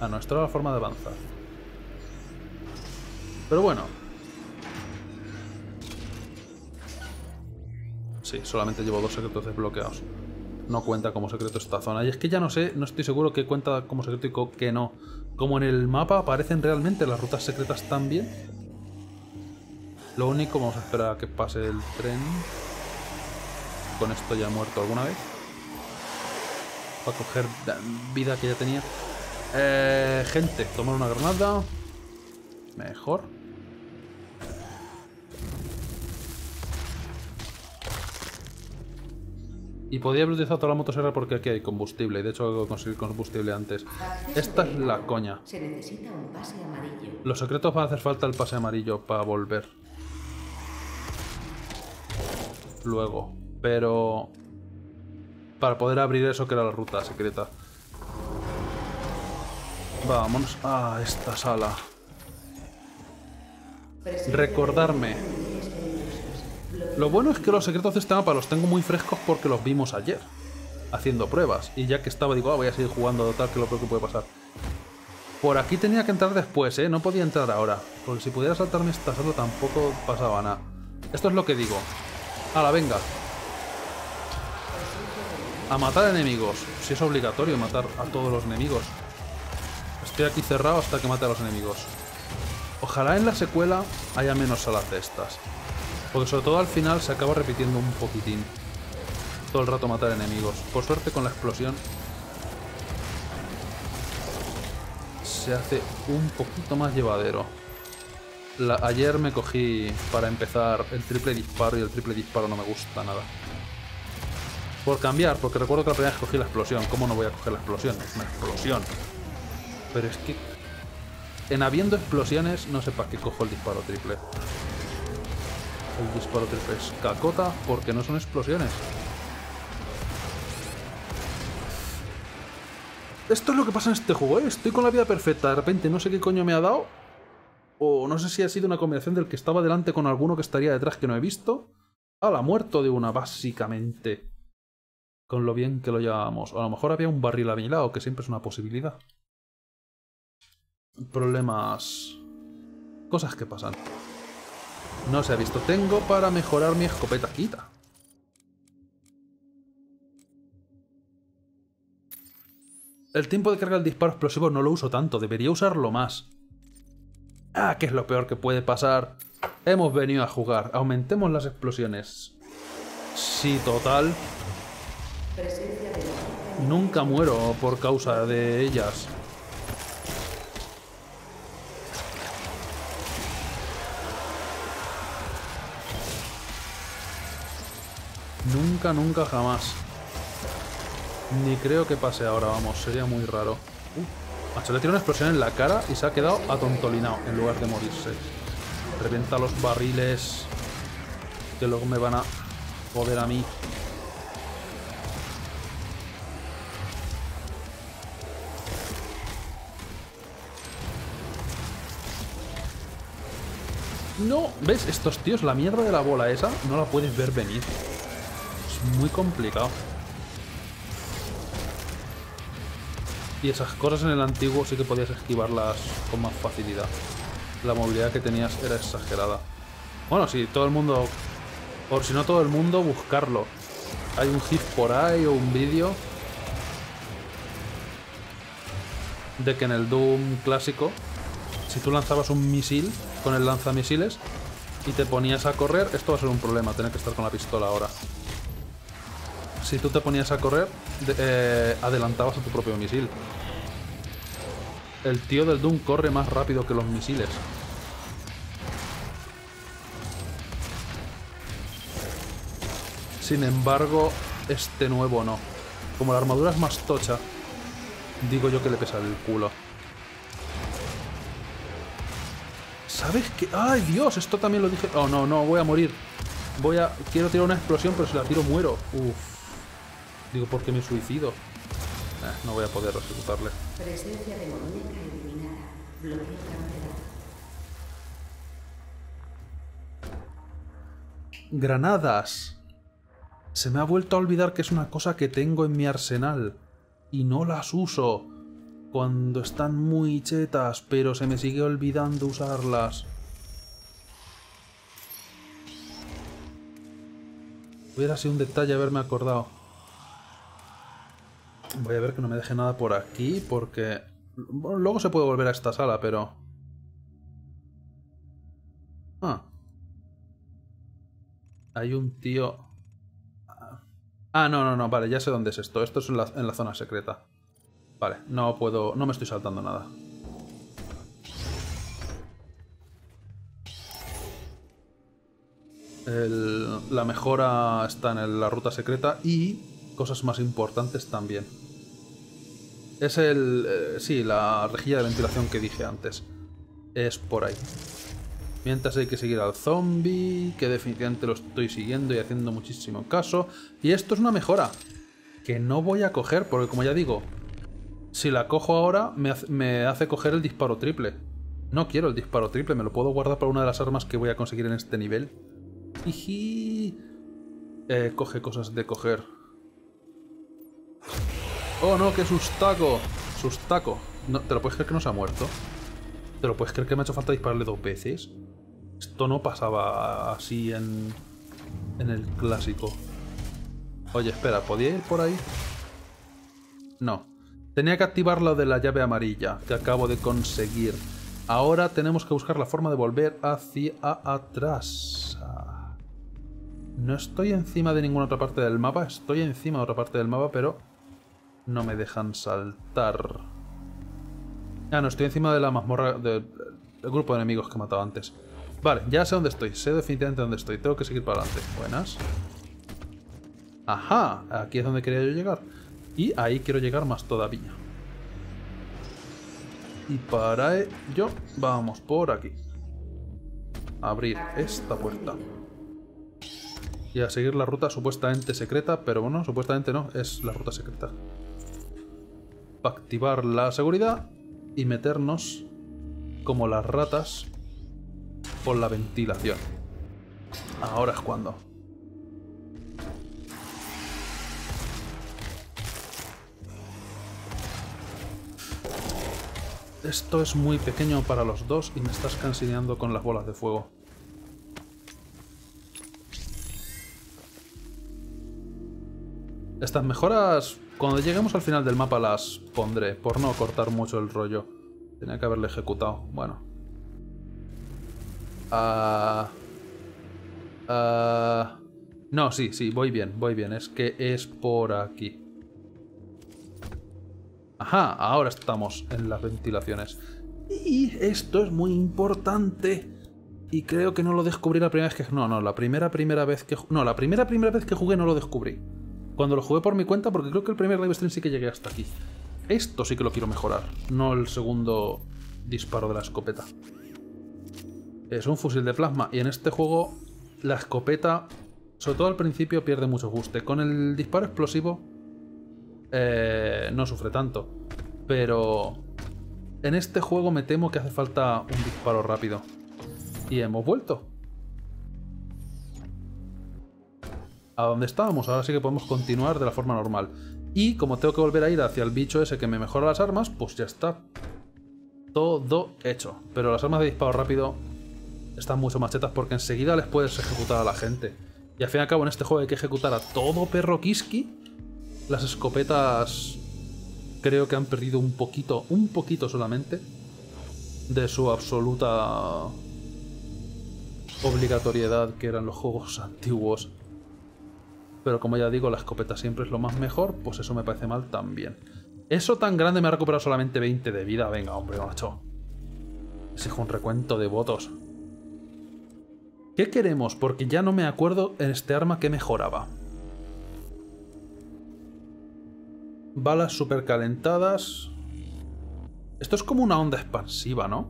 Ah, no, esto era la forma de avanzar. Pero bueno. Sí, solamente llevo dos secretos desbloqueados. No cuenta como secreto esta zona. Y es que ya no sé, no estoy seguro qué cuenta como secreto y qué no. Como en el mapa aparecen realmente las rutas secretas también. Lo único, vamos a esperar a que pase el tren. Con esto ya he muerto alguna vez. Para coger vida que ya tenía. Eh, gente, tomar una granada. Mejor. Y podía haber utilizado toda la motosierra porque aquí hay combustible. Y de hecho tengo que conseguir combustible antes. Esta es la coña. Se necesita un pase amarillo. Los secretos van a hacer falta el pase amarillo para volver. Luego. Pero... Para poder abrir eso que era la ruta secreta. Vámonos a esta sala. Recordarme lo bueno es que los secretos de este mapa los tengo muy frescos porque los vimos ayer, haciendo pruebas. Y ya que estaba, digo, ah, voy a seguir jugando, tal, que lo peor que puede pasar. Por aquí tenía que entrar después, ¿eh? No podía entrar ahora. Porque si pudiera saltarme esta sala tampoco pasaba nada. Esto es lo que digo. la venga! A matar enemigos. Si es obligatorio matar a todos los enemigos. Estoy aquí cerrado hasta que mate a los enemigos. Ojalá en la secuela haya menos salas de estas. Porque sobre todo al final se acaba repitiendo un poquitín. Todo el rato matar enemigos. Por suerte con la explosión se hace un poquito más llevadero. Ayer me cogí para empezar el triple disparo y el triple disparo no me gusta nada. Por cambiar, porque recuerdo que la primera vez cogí la explosión. ¿Cómo no voy a coger la explosión? Es una explosión. Pero es que en habiendo explosiones, no sé para qué cojo el disparo triple. El disparo triple es cacota porque no son explosiones. Esto es lo que pasa en este juego, ¿eh? Estoy con la vida perfecta, de repente no sé qué coño me ha dado. O no sé si ha sido una combinación del que estaba delante con alguno que estaría detrás que no he visto. A la muerto de una, básicamente. Con lo bien que lo llevábamos. A lo mejor había un barril a mi lado, que siempre es una posibilidad. Problemas... Cosas que pasan. No se ha visto. Tengo para mejorar mi escopeta. Quita. El tiempo de carga del disparo explosivo no lo uso tanto. Debería usarlo más. Ah, ¿qué es lo peor que puede pasar? Hemos venido a jugar. Aumentemos las explosiones. Sí, total. Nunca muero por causa de ellas. Nunca, nunca, jamás. Ni creo que pase ahora, vamos, sería muy raro. Uh, macho, le una explosión en la cara y se ha quedado atontolinado en lugar de morirse. Revienta los barriles que luego me van a joder a mí. No, ¿ves? Estos tíos, la mierda de la bola esa, no la puedes ver venir. Muy complicado. Y esas cosas en el antiguo sí que podías esquivarlas con más facilidad. La movilidad que tenías era exagerada. Bueno, si todo el mundo... Por si no todo el mundo, buscarlo. Hay un GIF por ahí o un vídeo de que en el Doom clásico, si tú lanzabas un misil con el lanzamisiles y te ponías a correr, esto va a ser un problema, tener que estar con la pistola ahora. Si tú te ponías a correr, eh, adelantabas a tu propio misil. El tío del Doom corre más rápido que los misiles. Sin embargo, este nuevo no. Como la armadura es más tocha, digo yo que le pesa el culo. ¿Sabes qué? ¡Ay, Dios! Esto también lo dije... Oh, no, no, voy a morir. Voy a... Quiero tirar una explosión, pero si la tiro muero. Uf. Digo, ¿por qué me suicido? Eh, no voy a poder ejecutarle. Presencia demoníaca eliminada. Bloqueo. Granadas. Se me ha vuelto a olvidar que es una cosa que tengo en mi arsenal. Y no las uso. Cuando están muy chetas, pero se me sigue olvidando usarlas. Hubiera sido un detalle haberme acordado. Voy a ver que no me deje nada por aquí, porque... luego se puede volver a esta sala, pero... Ah. Hay un tío... Ah, no, no, no, vale, ya sé dónde es esto. Esto es en la, en la zona secreta. Vale, no puedo... No me estoy saltando nada. La mejora está en la ruta secreta y cosas más importantes también. Es el... eh, sí, la rejilla de ventilación que dije antes. Es por ahí. Mientras hay que seguir al zombie, que definitivamente lo estoy siguiendo y haciendo muchísimo caso. Y esto es una mejora, que no voy a coger, porque como ya digo, si la cojo ahora me hace, coger el disparo triple. No quiero el disparo triple, me lo puedo guardar para una de las armas que voy a conseguir en este nivel. Jiji. Eh, coge cosas de coger. Oh no, qué sustaco. Sustaco. ¿Te lo puedes creer que no se ha muerto? ¿Te lo puedes creer que me ha hecho falta dispararle dos veces? Esto no pasaba así en, en el clásico. Oye, espera, ¿podía ir por ahí? No. Tenía que activar lo de la llave amarilla, que acabo de conseguir. Ahora tenemos que buscar la forma de volver hacia atrás. No estoy encima de ninguna otra parte del mapa, estoy encima de otra parte del mapa, pero no me dejan saltar. Ah, no, estoy encima de la mazmorra del grupo de enemigos que he matado antes. Vale, ya sé dónde estoy. Sé definitivamente dónde estoy. Tengo que seguir para adelante. Buenas. Ajá, aquí es donde quería yo llegar. Y ahí quiero llegar más todavía. Y para ello, vamos por aquí. Abrir esta puerta. Y a seguir la ruta supuestamente secreta, pero bueno, supuestamente no, es la ruta secreta. Para activar la seguridad y meternos como las ratas por la ventilación. Ahora es cuando. Esto es muy pequeño para los dos y me estás cansineando con las bolas de fuego. Estas mejoras, cuando lleguemos al final del mapa las pondré, por no cortar mucho el rollo. Tenía que haberle ejecutado. Bueno. Ah... Ah... no, sí, sí, voy bien, voy bien. Es que es por aquí. Ajá, ahora estamos en las ventilaciones. Y esto es muy importante. Y creo que no lo descubrí la primera vez que... No, no, la primera primera vez que... No, la primera primera vez que jugué no lo descubrí. Cuando lo jugué por mi cuenta, porque creo que el primer live stream sí que llegué hasta aquí. Esto sí que lo quiero mejorar, no el segundo disparo de la escopeta. Es un fusil de plasma y en este juego la escopeta, sobre todo al principio, pierde mucho ajuste. Con el disparo explosivo eh, no sufre tanto. Pero en este juego me temo que hace falta un disparo rápido. Y hemos vuelto. Donde estábamos, ahora sí que podemos continuar de la forma normal. Y como tengo que volver a ir hacia el bicho ese que me mejora las armas, pues ya está. Todo hecho. Pero las armas de disparo rápido están mucho más chetas porque enseguida les puedes ejecutar a la gente. Y al fin y al cabo en este juego hay que ejecutar a todo perro Kiski. Las escopetas creo que han perdido un poquito, un poquito solamente, de su absoluta obligatoriedad que eran los juegos antiguos pero como ya digo, la escopeta siempre es lo más mejor, pues eso me parece mal también. Eso tan grande me ha recuperado solamente 20 de vida. Venga, hombre, macho. Exijo un recuento de votos. ¿Qué queremos? Porque ya no me acuerdo en este arma que mejoraba. Balas supercalentadas. Esto es como una onda expansiva, ¿no?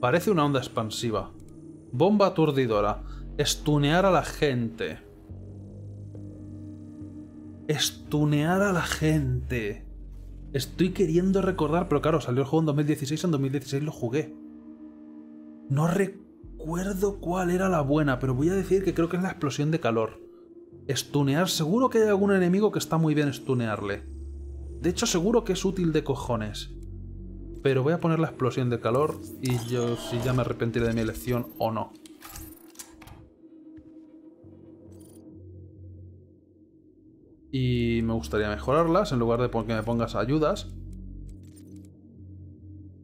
Parece una onda expansiva. Bomba aturdidora. Estunear a la gente. Estunear a la gente. Estoy queriendo recordar, pero claro, salió el juego en 2016, en 2016 lo jugué. No recuerdo cuál era la buena, pero voy a decir que creo que es la explosión de calor. Estunear, seguro que hay algún enemigo que está muy bien estunearle. De hecho, seguro que es útil de cojones. Pero voy a poner la explosión de calor y yo si ya me arrepentiré de mi elección o no. Y me gustaría mejorarlas en lugar de que me pongas ayudas.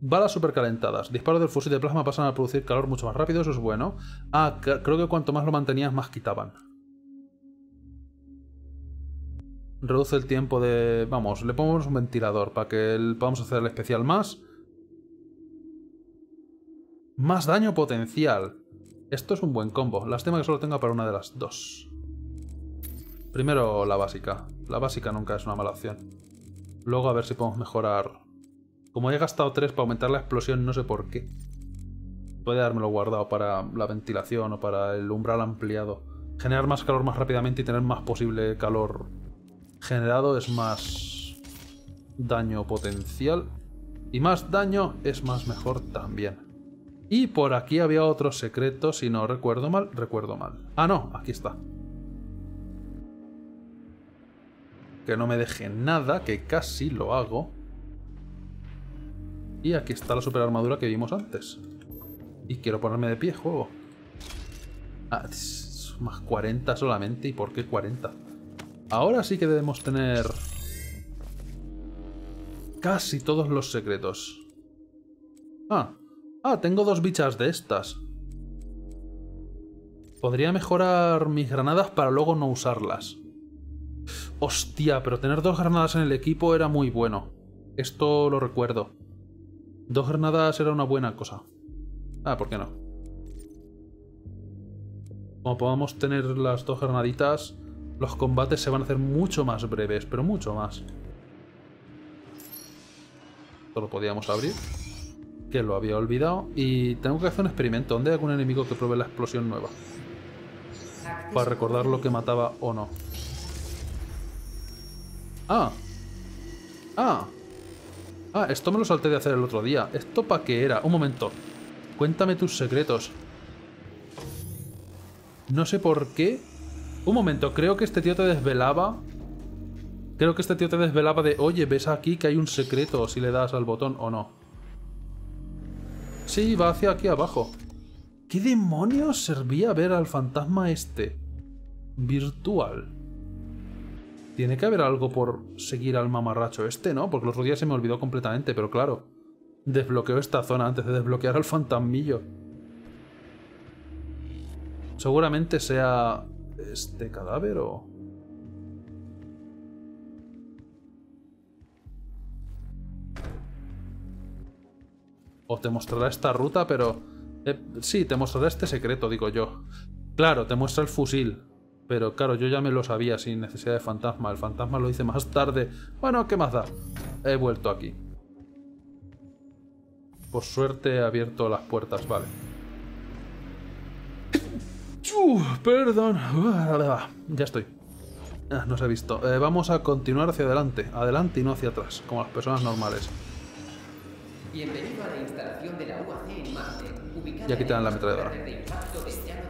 Balas supercalentadas. Disparos del fusil de plasma pasan a producir calor mucho más rápido, eso es bueno. Ah, creo que cuanto más lo mantenías, más quitaban. Reduce el tiempo de... Vamos, le ponemos un ventilador para que podamos hacer el especial más. Más daño potencial. Esto es un buen combo. Lástima que solo tenga para una de las dos. Primero la básica. La básica nunca es una mala opción. Luego a ver si podemos mejorar... Como he gastado 3 para aumentar la explosión, no sé por qué. Puede dármelo guardado para la ventilación o para el umbral ampliado. Generar más calor más rápidamente y tener más posible calor generado es más daño potencial. Y más daño es más mejor también. Y por aquí había otro secreto, si no recuerdo mal, recuerdo mal. Ah, no, aquí está. Que no me deje nada, que casi lo hago. Y aquí está la super armadura que vimos antes. Y quiero ponerme de pie, juego. Ah, más 40 solamente. ¿Y por qué 40? Ahora sí que debemos tener... Casi todos los secretos. Ah, ah, tengo dos bichas de estas. Podría mejorar mis granadas para luego no usarlas. Hostia, pero tener dos granadas en el equipo era muy bueno. Esto lo recuerdo. Dos granadas era una buena cosa. Ah, ¿por qué no? Como podamos tener las dos granaditas, los combates se van a hacer mucho más breves, pero mucho más. Esto lo podíamos abrir. Que lo había olvidado. Y tengo que hacer un experimento. ¿Dónde hay algún enemigo que pruebe la explosión nueva? Para recordar lo que mataba o no. Ah. Ah. Ah, esto me lo salté de hacer el otro día. ¿Esto para qué era? Un momento. Cuéntame tus secretos. No sé por qué. Un momento, creo que este tío te desvelaba. Creo que este tío te desvelaba de, oye, ves aquí que hay un secreto si le das al botón o no. Sí, va hacia aquí abajo. ¿Qué demonios servía ver al fantasma este? Virtual. Tiene que haber algo por seguir al mamarracho este, ¿no? Porque el otro día se me olvidó completamente, pero claro. Desbloqueo esta zona antes de desbloquear al fantasmillo. Seguramente sea este cadáver o... O te mostrará esta ruta, pero... eh, sí, te mostrará este secreto, digo yo. Claro, te muestra el fusil. Pero claro, yo ya me lo sabía sin necesidad de fantasma. El fantasma lo dice más tarde. Bueno, ¿qué más da? He vuelto aquí. Por suerte he abierto las puertas, vale. Uh, perdón. Ya estoy. Ah, no se ha visto. Eh, vamos a continuar hacia adelante. Adelante y no hacia atrás, como las personas normales. Bienvenido a la instalación de la UAC en Marte, ubicada Y aquí te dan la cráter de impacto de.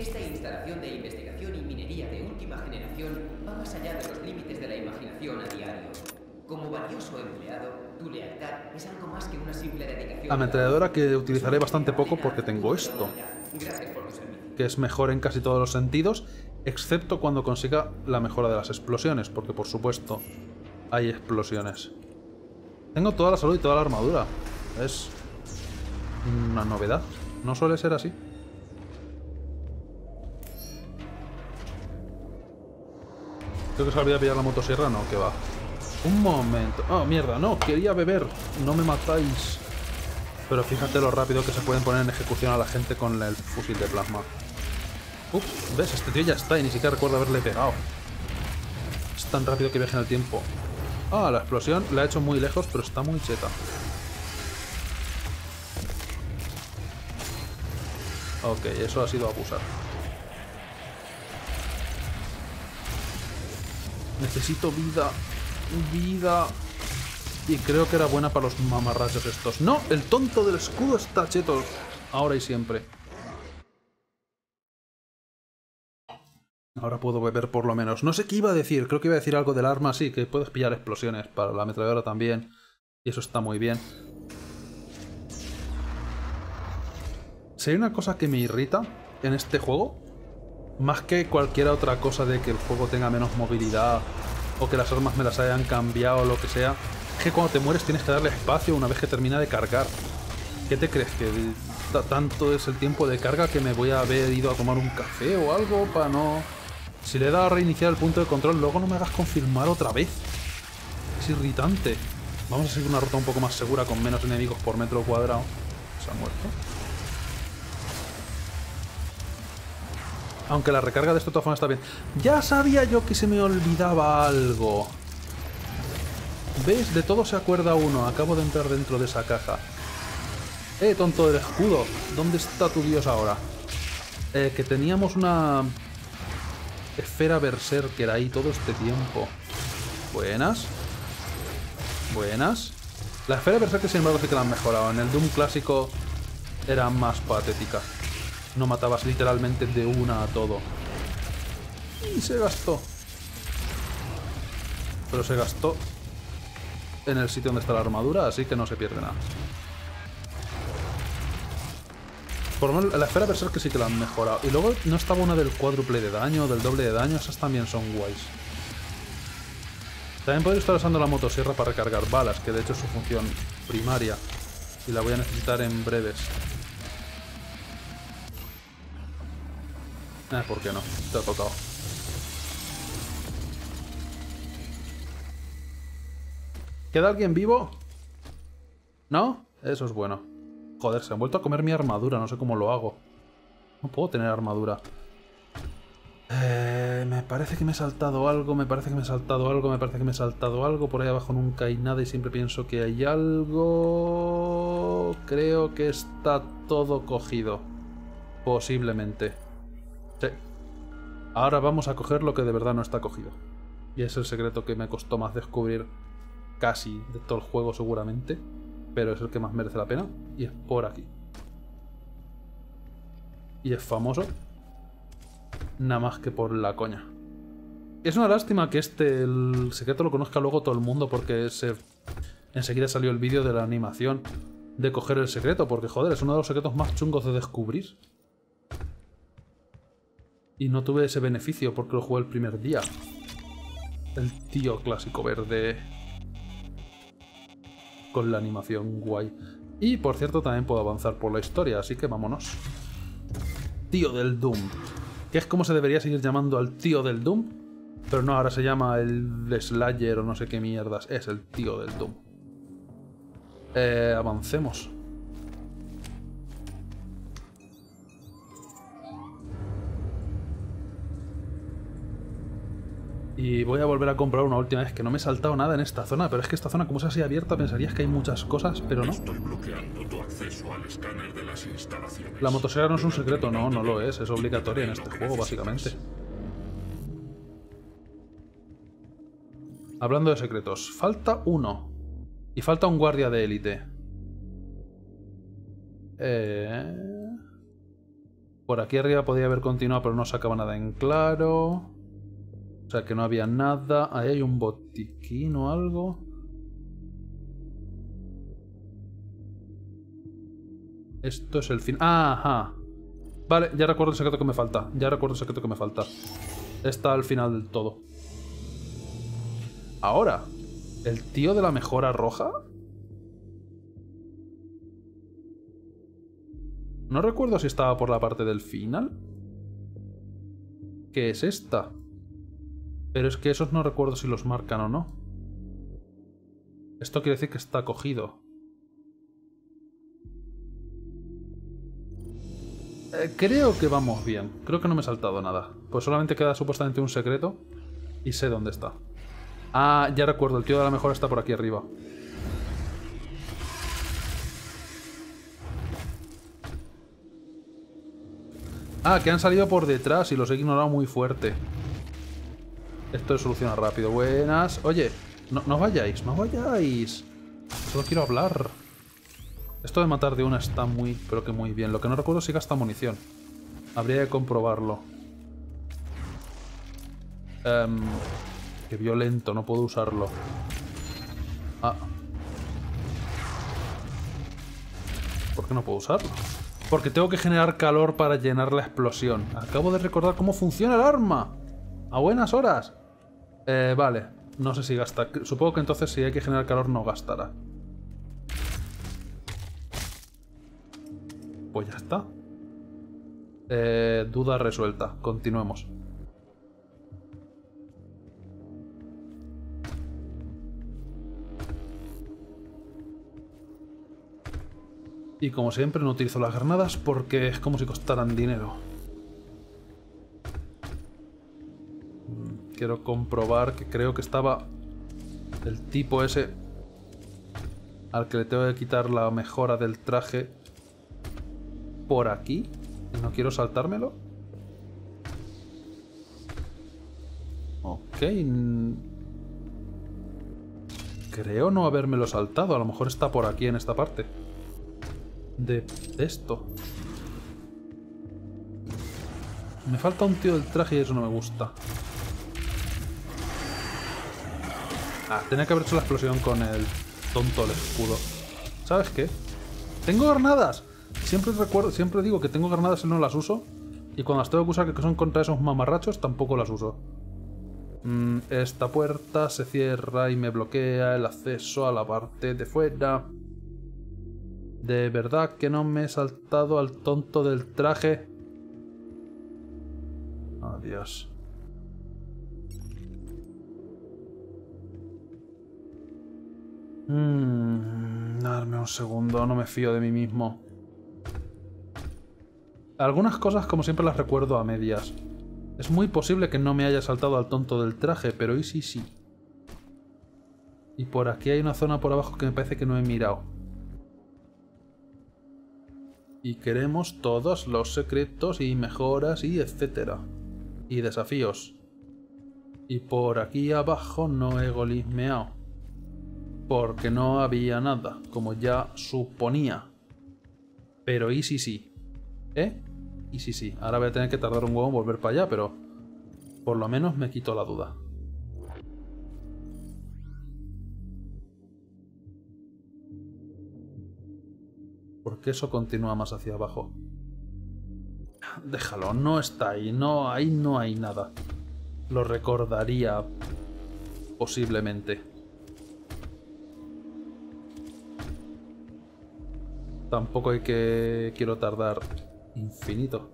Esta instalación de investigación y minería de última generación va más allá de los límites de la imaginación a diario. Como valioso empleado, tu lealtad es algo más que una simple dedicación. Ametralladora que utilizaré bastante poco porque tengo esto. Gracias por tu servicio. que es mejor en casi todos los sentidos, excepto cuando consiga la mejora de las explosiones, porque por supuesto hay explosiones. Tengo toda la salud y toda la armadura. Es una novedad. No suele ser así. Creo que se olvidó pillar la motosierra, no, que va. Un momento. Oh, mierda, no, quería beber. No me matáis. Pero fíjate lo rápido que se pueden poner en ejecución a la gente con el fusil de plasma. Ups, ves, este tío ya está y ni siquiera recuerdo haberle pegado. Es tan rápido que viaja en el tiempo. Ah, la explosión la ha hecho muy lejos, pero está muy cheta. Ok, eso ha sido abusar. Necesito vida. Vida. Y creo que era buena para los mamarrachos estos. ¡No! El tonto del escudo está cheto. Ahora y siempre. Ahora puedo beber por lo menos. No sé qué iba a decir. Creo que iba a decir algo del arma. Sí, que puedes pillar explosiones. Para la ametralladora también. Y eso está muy bien. Si hay una cosa que me irrita en este juego, más que cualquier otra cosa de que el juego tenga menos movilidad o que las armas me las hayan cambiado o lo que sea, es que cuando te mueres tienes que darle espacio una vez que termina de cargar. ¿Qué te crees? ¿Que ta- tanto es el tiempo de carga que me voy a haber ido a tomar un café o algo para no... Si le he dado a reiniciar el punto de control, luego no me hagas confirmar otra vez. Es irritante. Vamos a seguir una ruta un poco más segura con menos enemigos por metro cuadrado. Se ha muerto. Aunque la recarga de todas formas está bien. Ya sabía yo que se me olvidaba algo. ¿Ves? De todo se acuerda uno. Acabo de entrar dentro de esa caja. Eh, tonto del escudo. ¿Dónde está tu dios ahora? Eh, que teníamos una... Esfera Berserker ahí todo este tiempo. Buenas. Buenas. La esfera Berserker, sin embargo, sí que la han mejorado. En el Doom clásico era más patética. No matabas literalmente de una a todo. Y se gastó. Pero se gastó en el sitio donde está la armadura, así que no se pierde nada. Por lo menos la esfera Berserker sí que la han mejorado. Y luego no estaba una del cuádruple de daño, del doble de daño, esas también son guays. También podría estar usando la motosierra para recargar balas, que de hecho es su función primaria. Y la voy a necesitar en breves. Eh, ¿por qué no? Te ha tocado. ¿Queda alguien vivo? ¿No? Eso es bueno. Joder, se han vuelto a comer mi armadura, no sé cómo lo hago. No puedo tener armadura. Eh, me parece que me he saltado algo, me parece que me he saltado algo, me parece que me he saltado algo. Por ahí abajo nunca hay nada y siempre pienso que hay algo... Creo que está todo cogido. Posiblemente. Ahora vamos a coger lo que de verdad no está cogido. Y es el secreto que me costó más descubrir casi de todo el juego seguramente. Pero es el que más merece la pena. Y es por aquí. Y es famoso. Nada más que por la coña. Es una lástima que este, secreto lo conozca luego todo el mundo porque se, enseguida salió el vídeo de la animación de coger el secreto, porque joder, es uno de los secretos más chungos de descubrir. Y no tuve ese beneficio porque lo jugué el primer día. El tío clásico verde. Con la animación guay. Y por cierto también puedo avanzar por la historia, así que vámonos. Tío del Doom. Que es como se debería seguir llamando al tío del Doom. Pero no, ahora se llama el Slayer o no sé qué mierdas. Es el tío del Doom. Eh, avancemos. Y voy a volver a comprar una última vez, que no me he saltado nada en esta zona, pero es que esta zona, como es así abierta, pensarías que hay muchas cosas, pero no. Estoy bloqueando tu acceso al escáner de las instalaciones. La motosierra no es un secreto, no, no lo es, es obligatoria en este juego, básicamente. Hablando de secretos, falta uno. Y falta un guardia de élite. Eh... Por aquí arriba podía haber continuado, pero no sacaba nada en claro. O sea que no había nada. Ahí hay un botiquín o algo. Esto es el fin. ¡Ajá! Vale, ya recuerdo el secreto que me falta. Ya recuerdo el secreto que me falta. Está al final del todo. Ahora, ¿el tío de la mejora roja? No recuerdo si estaba por la parte del final. ¿Qué es esta? Pero es que esos no recuerdo si los marcan o no. Esto quiere decir que está cogido. Eh, creo que vamos bien. Creo que no me he saltado nada. Pues solamente queda supuestamente un secreto. Y sé dónde está. Ah, ya recuerdo. El tío de la mejora está por aquí arriba. Ah, que han salido por detrás y los he ignorado muy fuerte. Esto se soluciona rápido. Buenas. Oye, no, no vayáis, no vayáis. Solo quiero hablar. Esto de matar de una está muy, pero que muy bien. Lo que no recuerdo es si gasta munición. Habría que comprobarlo. Um, qué violento, no puedo usarlo. Ah. ¿Por qué no puedo usarlo? Porque tengo que generar calor para llenar la explosión. Acabo de recordar cómo funciona el arma. A buenas horas. Eh, vale. No sé si gasta. Supongo que entonces si hay que generar calor no gastará. Pues ya está. Eh, duda resuelta. Continuemos. Y como siempre no utilizo las granadas porque es como si costaran dinero. Quiero comprobar que creo que estaba el tipo ese al que le tengo que quitar la mejora del traje por aquí. No quiero saltármelo. Ok. Creo no habérmelo saltado. A lo mejor está por aquí en esta parte. De esto. Me falta un tío del traje y eso no me gusta. Ah, tenía que haber hecho la explosión con el tonto el escudo. ¿Sabes qué? ¡Tengo granadas! Siempre recuerdo, siempre digo que tengo granadas y no las uso. Y cuando las tengo que usar que son contra esos mamarrachos, tampoco las uso. Mm, esta puerta se cierra y me bloquea el acceso a la parte de fuera. De verdad que no me he saltado al tonto del traje. Adiós. Mmm, darme un segundo, no me fío de mí mismo. Algunas cosas como siempre las recuerdo a medias. Es muy posible que no me haya saltado al tonto del traje, pero hoy sí sí. Y por aquí hay una zona por abajo que me parece que no he mirado. Y queremos todos los secretos y mejoras y etcétera. Y desafíos. Y por aquí abajo no he golismeado. Porque no había nada, como ya suponía. Pero y sí sí. ¿Eh? Y sí sí. Ahora voy a tener que tardar un huevo en volver para allá, pero... Por lo menos me quito la duda. Porque eso continúa más hacia abajo. Déjalo, no está ahí, no, ahí no hay nada. Lo recordaría posiblemente. Tampoco hay que... quiero tardar infinito.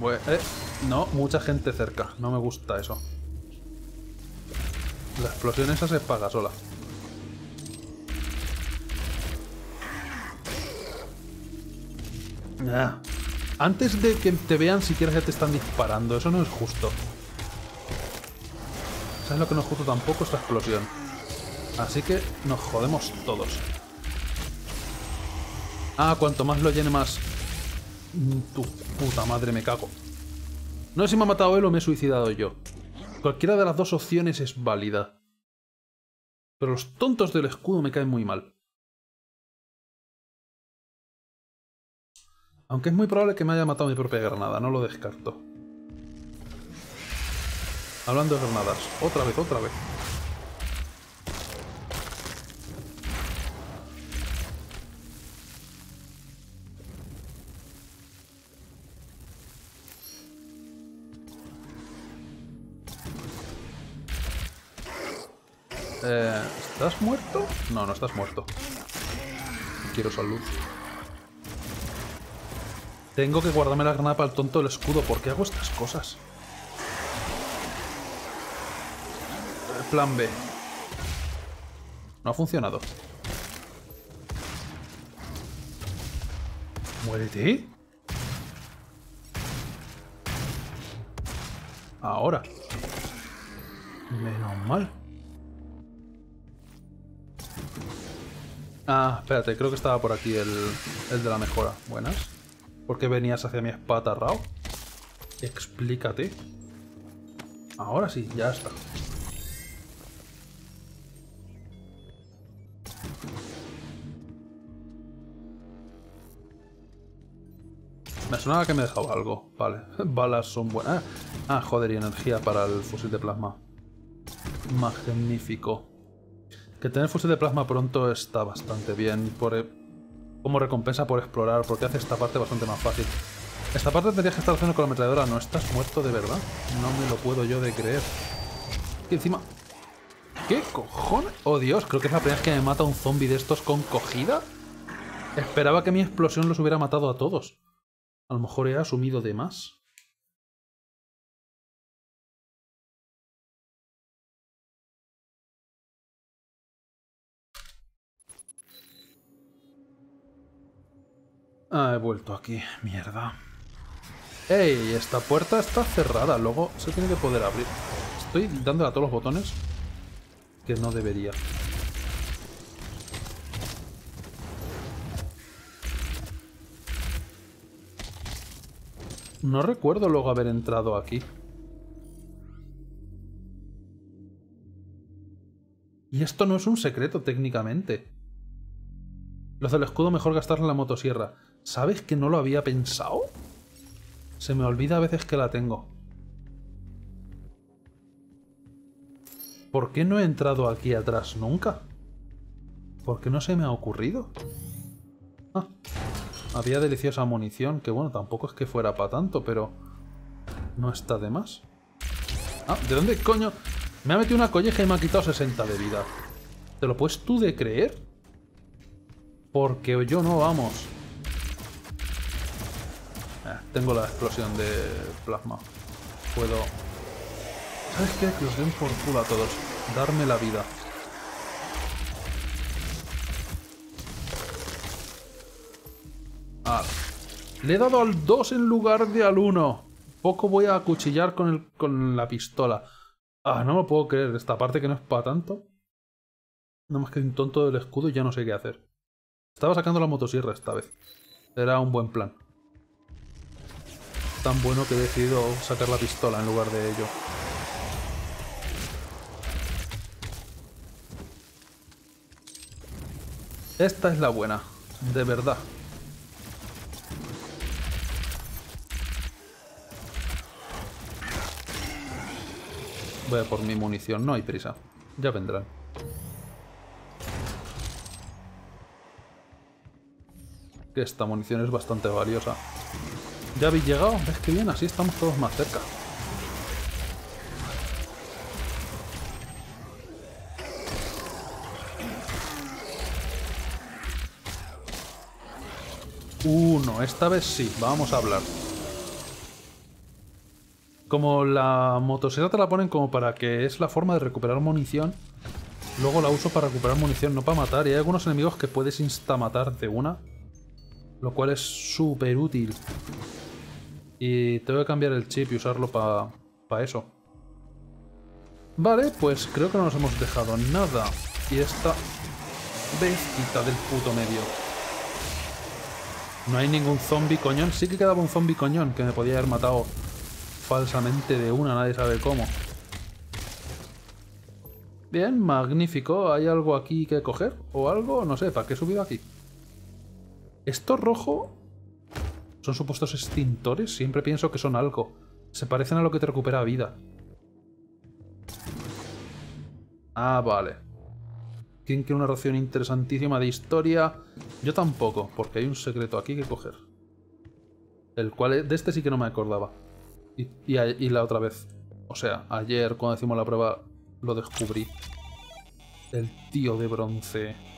Pues, eh, no, mucha gente cerca. No me gusta eso. La explosión esa se paga sola. Ah. Antes de que te vean, siquiera ya te están disparando. Eso no es justo. ¿Sabes lo que no es justo tampoco? Esta explosión. Así que nos jodemos todos. Ah, cuanto más lo llene más... Mm, tu puta madre, me cago. No sé si me ha matado él o me he suicidado yo. Cualquiera de las dos opciones es válida. Pero los tontos del escudo me caen muy mal. Aunque es muy probable que me haya matado mi propia granada, no lo descarto. Hablando de granadas, otra vez, otra vez. Eh, ¿Estás muerto? No, no estás muerto. Quiero salud. Tengo que guardarme la granada para el tonto del escudo. ¿Por qué hago estas cosas? Plan B. No ha funcionado. Muérete. Ahora. Menos mal. Ah, espérate, creo que estaba por aquí el, el de la mejora. Buenas. ¿Por qué venías hacia mi espada, Rao? Explícate. Ahora sí, ya está. Me sonaba que me dejaba algo. Vale, balas son buenas. Ah, joder, y energía para el fusil de plasma. Magnífico. Que tener fusil de plasma pronto está bastante bien por, e- como recompensa por explorar, porque hace esta parte bastante más fácil. Esta parte tendrías que estar haciendo con la ametralladora. ¿No estás muerto de verdad? No me lo puedo yo de creer. Y encima... ¿Qué cojones? Oh Dios, creo que es la primera vez que me mata un zombie de estos con cogida. Esperaba que mi explosión los hubiera matado a todos. A lo mejor he asumido de más. Ah, he vuelto aquí. Mierda. ¡Ey! Esta puerta está cerrada. Luego se tiene que poder abrir. Estoy dándole a todos los botones que no debería. No recuerdo luego haber entrado aquí. Y esto no es un secreto técnicamente. Los del escudo mejor gastarlo en la motosierra. ¿Sabes que no lo había pensado? Se me olvida a veces que la tengo. ¿Por qué no he entrado aquí atrás nunca? ¿Por qué no se me ha ocurrido? Ah, había deliciosa munición, que bueno, tampoco es que fuera para tanto, pero... No está de más. Ah, ¿de dónde coño? Me ha metido una colleja y me ha quitado 60 de vida. ¿Te lo puedes tú de creer? Porque yo no, vamos. Tengo la explosión de plasma. Puedo... ¿Sabes qué? Que os den por culo a todos. Darme la vida. Ah, le he dado al 2 en lugar de al 1. Poco voy a acuchillar con, el, con la pistola. Ah, no me puedo creer. Esta parte que no es para tanto. No más que un tonto del escudo y ya no sé qué hacer. Estaba sacando la motosierra esta vez. Era un buen plan. Tan bueno que he decidido sacar la pistola en lugar de ello. Esta es la buena. De verdad. Voy a por mi munición. No hay prisa. Ya vendrán. Que esta munición es bastante valiosa. ¿Ya habéis llegado? ¿Ves que bien? Así estamos todos más cerca. Uno, esta vez sí, vamos a hablar. Como la motosierra te la ponen como para que es la forma de recuperar munición, luego la uso para recuperar munición, no para matar. Y hay algunos enemigos que puedes instamatar de una, lo cual es súper útil. Y tengo que cambiar el chip y usarlo para eso. Vale, pues creo que no nos hemos dejado nada. Y esta bestia del puto medio. No hay ningún zombie coñón. Sí que quedaba un zombie coñón que me podía haber matado falsamente de una, nadie sabe cómo. Bien, magnífico. ¿Hay algo aquí que coger? ¿O algo? No sé, ¿para qué he subido aquí? ¿Esto rojo son supuestos extintores? Siempre pienso que son algo. Se parecen a lo que te recupera vida. Ah, vale. ¿Quién quiere una ración interesantísima de historia? Yo tampoco, porque hay un secreto aquí que coger. El cual, de este sí que no me acordaba. Y, y, la otra vez. O sea, ayer cuando hicimos la prueba lo descubrí. El tío de bronce.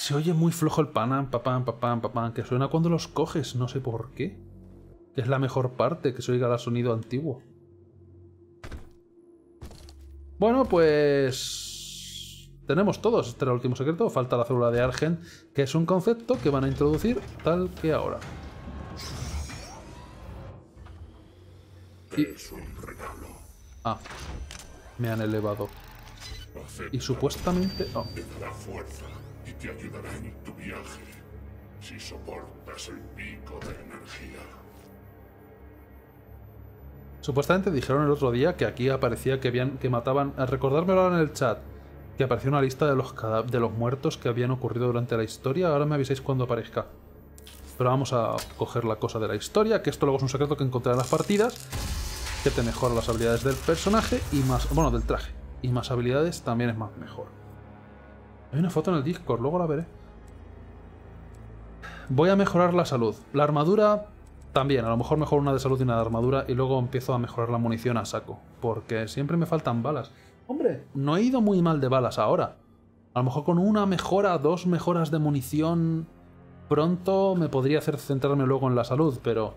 Se oye muy flojo el panam, papam, papam, papam, que suena cuando los coges, no sé por qué. Es la mejor parte, que se oiga el sonido antiguo. Bueno, pues tenemos todos. Este era el último secreto. Falta la célula de Argen, que es un concepto que van a introducir tal que ahora. Es un regalo. Ah, me han elevado. Y supuestamente... Oh. Fuerza te ayudará en tu viaje si soportas el pico de energía. Supuestamente dijeron el otro día que aquí aparecía que, habían, que mataban... Recordármelo ahora en el chat que apareció una lista de los, de los muertos que habían ocurrido durante la historia. Ahora me avisáis cuando aparezca. Pero vamos a coger la cosa de la historia, que esto luego es un secreto que encontré en las partidas, que te mejora las habilidades del personaje y más... Bueno, del traje. Y más habilidades también es más mejor. Hay una foto en el Discord, luego la veré. Voy a mejorar la salud. La armadura también, a lo mejor mejor una de salud y una de armadura y luego empiezo a mejorar la munición a saco. Porque siempre me faltan balas. Hombre, no he ido muy mal de balas ahora. A lo mejor con una mejora, dos mejoras de munición pronto me podría hacer centrarme luego en la salud, pero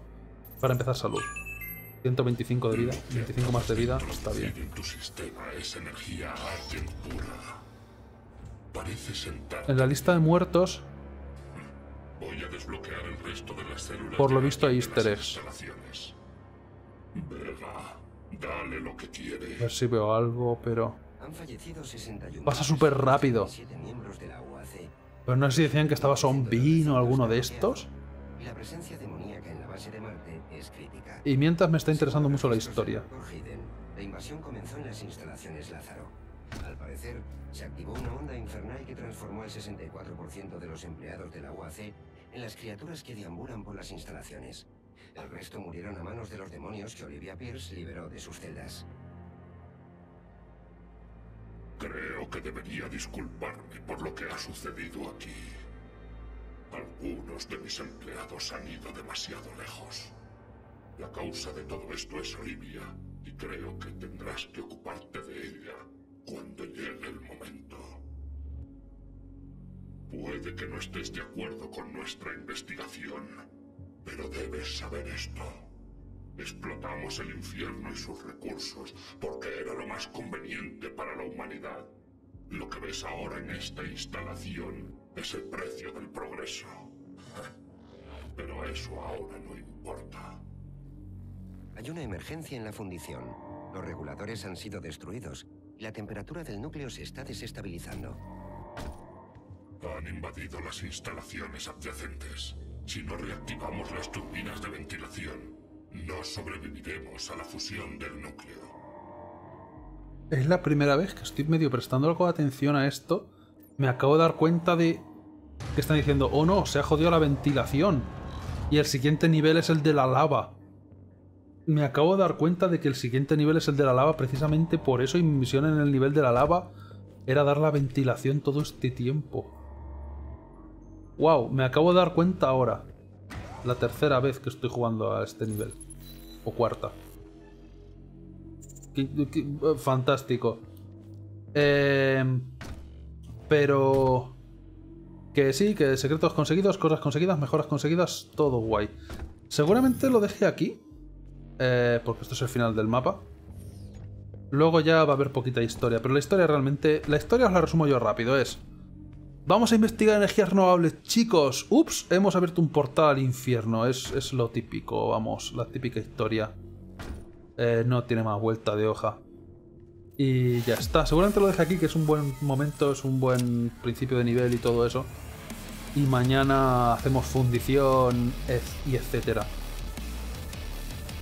para empezar salud. 125 de vida, 25 más de vida, está bien. En la lista de muertos, por lo visto hay easter eggs. Dale lo que quiere. A ver si veo algo, pero... Pasa súper rápido. Pero no sé si decían que estaba Zombie o alguno de estos. La presencia demoníaca en la base de Marte es crítica. Y mientras me está interesando mucho la historia. La invasión comenzó al 64% de los empleados de la UAC en las criaturas que deambulan por las instalaciones. El resto murieron a manos de los demonios que Olivia Pierce liberó de sus celdas. Creo que debería disculparme por lo que ha sucedido aquí. Algunos de mis empleados han ido demasiado lejos. La causa de todo esto es Olivia, y creo que tendrás que ocuparte de ella cuando llegue el momento. Puede que no estés de acuerdo con nuestra investigación, pero debes saber esto. Explotamos el infierno y sus recursos porque era lo más conveniente para la humanidad. Lo que ves ahora en esta instalación es el precio del progreso. Pero eso ahora no importa. Hay una emergencia en la fundición. Los reguladores han sido destruidos y la temperatura del núcleo se está desestabilizando. Han invadido las instalaciones adyacentes. Si no reactivamos las turbinas de ventilación, no sobreviviremos a la fusión del núcleo. Es la primera vez que estoy medio prestando algo de atención a esto. Me acabo de dar cuenta de que están diciendo, oh no, se ha jodido la ventilación. Y el siguiente nivel es el de la lava. Me acabo de dar cuenta de que el siguiente nivel es el de la lava precisamente por eso y mi misión en el nivel de la lava era dar la ventilación todo este tiempo. Wow, me acabo de dar cuenta ahora. La tercera vez que estoy jugando a este nivel. O cuarta. fantástico. Eh, pero... Que sí, que secretos conseguidos, cosas conseguidas, mejoras conseguidas, todo guay. Seguramente lo dejé aquí. Eh, porque esto es el final del mapa. Luego ya va a haber poquita historia. Pero la historia realmente... La historia os la resumo yo rápido. Es... Vamos a investigar energías renovables, chicos. Ups, hemos abierto un portal al infierno. Es, lo típico, vamos, la típica historia. Eh, no tiene más vuelta de hoja. Y ya está. Seguramente lo deje aquí, que es un buen momento, es un buen principio de nivel y todo eso. Y mañana hacemos fundición y etcétera.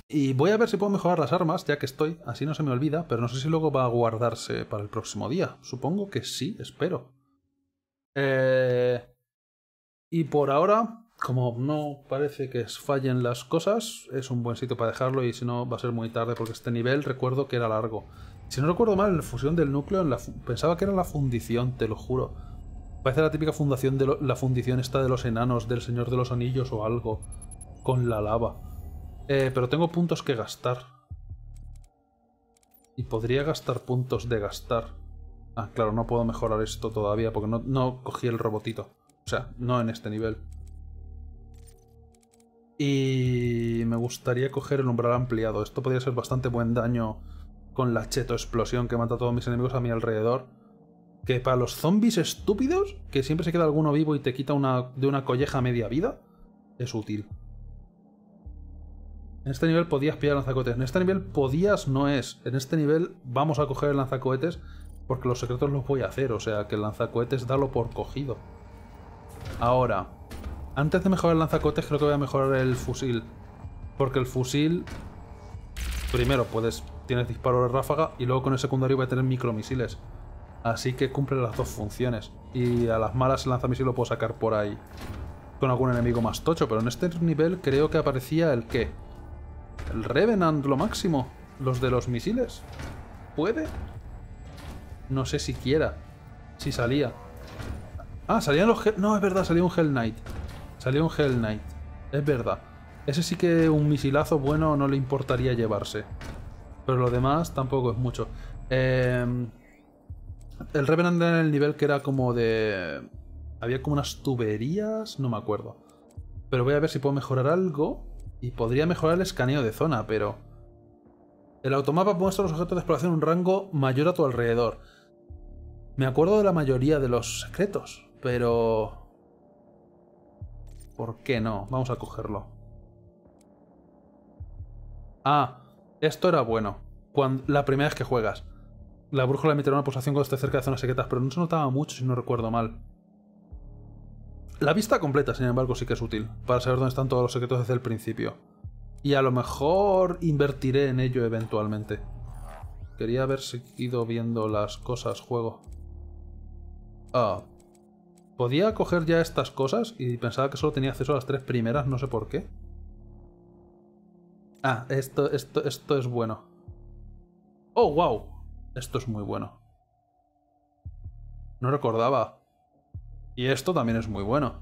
Y voy a ver si puedo mejorar las armas, ya que estoy. Así no se me olvida, pero no sé si luego va a guardarse para el próximo día. Supongo que sí, espero. Eh, y por ahora, como no parece que fallen las cosas, es un buen sitio para dejarlo y si no va a ser muy tarde porque este nivel recuerdo que era largo. Si no recuerdo mal, la fusión del núcleo, pensaba que era la fundición, te lo juro. Parece la típica fundación de la fundición esta de los enanos, del Señor de los Anillos o algo, con la lava. Eh, pero tengo puntos que gastar. Y podría gastar puntos de gastar. Ah, claro, no puedo mejorar esto todavía porque no, cogí el robotito. O sea, no en este nivel. Y me gustaría coger el umbral ampliado. Esto podría ser bastante buen daño con la cheto explosión que mata a todos mis enemigos a mi alrededor. Que para los zombies estúpidos, que siempre se queda alguno vivo y te quita una, de una colleja media vida, es útil. En este nivel podías pillar lanzacohetes. En este nivel podías no es. En este nivel vamos a coger el lanzacohetes porque los secretos los voy a hacer, o sea que el lanzacohetes dalo por cogido. Ahora, antes de mejorar el lanzacohetes creo que voy a mejorar el fusil. Porque el fusil, primero puedes, tienes disparo de ráfaga y luego con el secundario voy a tener micromisiles. Así que cumple las dos funciones. Y a las malas el lanzamisil lo puedo sacar por ahí con algún enemigo más tocho. Pero en este nivel creo que aparecía el qué. El Revenant lo máximo. Los de los misiles. ¿Puede? No sé siquiera si salía. Ah, salían los... No, es verdad, salía un Hell Knight. Salió un Hell Knight. Es verdad. Ese sí que un misilazo bueno no le importaría llevarse. Pero lo demás tampoco es mucho. Em, el Revenant era en el nivel que era como de... Había como unas tuberías, no me acuerdo. Pero voy a ver si puedo mejorar algo. Y podría mejorar el escaneo de zona, pero... El automapa muestra los objetos de exploración un rango mayor a tu alrededor. Me acuerdo de la mayoría de los secretos, pero... ¿Por qué no? Vamos a cogerlo. Ah, esto era bueno. Cuando, la primera vez que juegas. La brújula emitirá una pulsación cuando esté cerca de zonas secretas, pero no se notaba mucho si no recuerdo mal. La vista completa, sin embargo, sí que es útil, para saber dónde están todos los secretos desde el principio. Y a lo mejor invertiré en ello eventualmente. Quería haber seguido viendo las cosas, juego. Ah. Podía coger ya estas cosas y pensaba que solo tenía acceso a las tres primeras, no sé por qué. Ah, esto, esto, esto es bueno. ¡Oh, wow! Esto es muy bueno. No recordaba. Y esto también es muy bueno.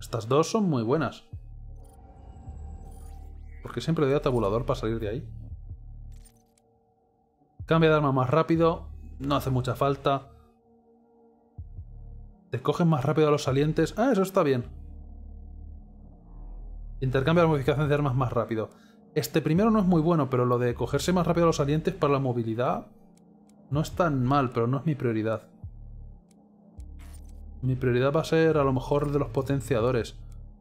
Estas dos son muy buenas. ¿Por qué siempre doy a tabulador para salir de ahí? Cambia de arma más rápido. No hace mucha falta. Te cogen más rápido a los salientes. Ah, eso está bien. Intercambia la modificación de armas más rápido. Este primero no es muy bueno, pero lo de cogerse más rápido a los salientes para la movilidad no es tan mal, pero no es mi prioridad. Mi prioridad va a ser a lo mejor de los potenciadores.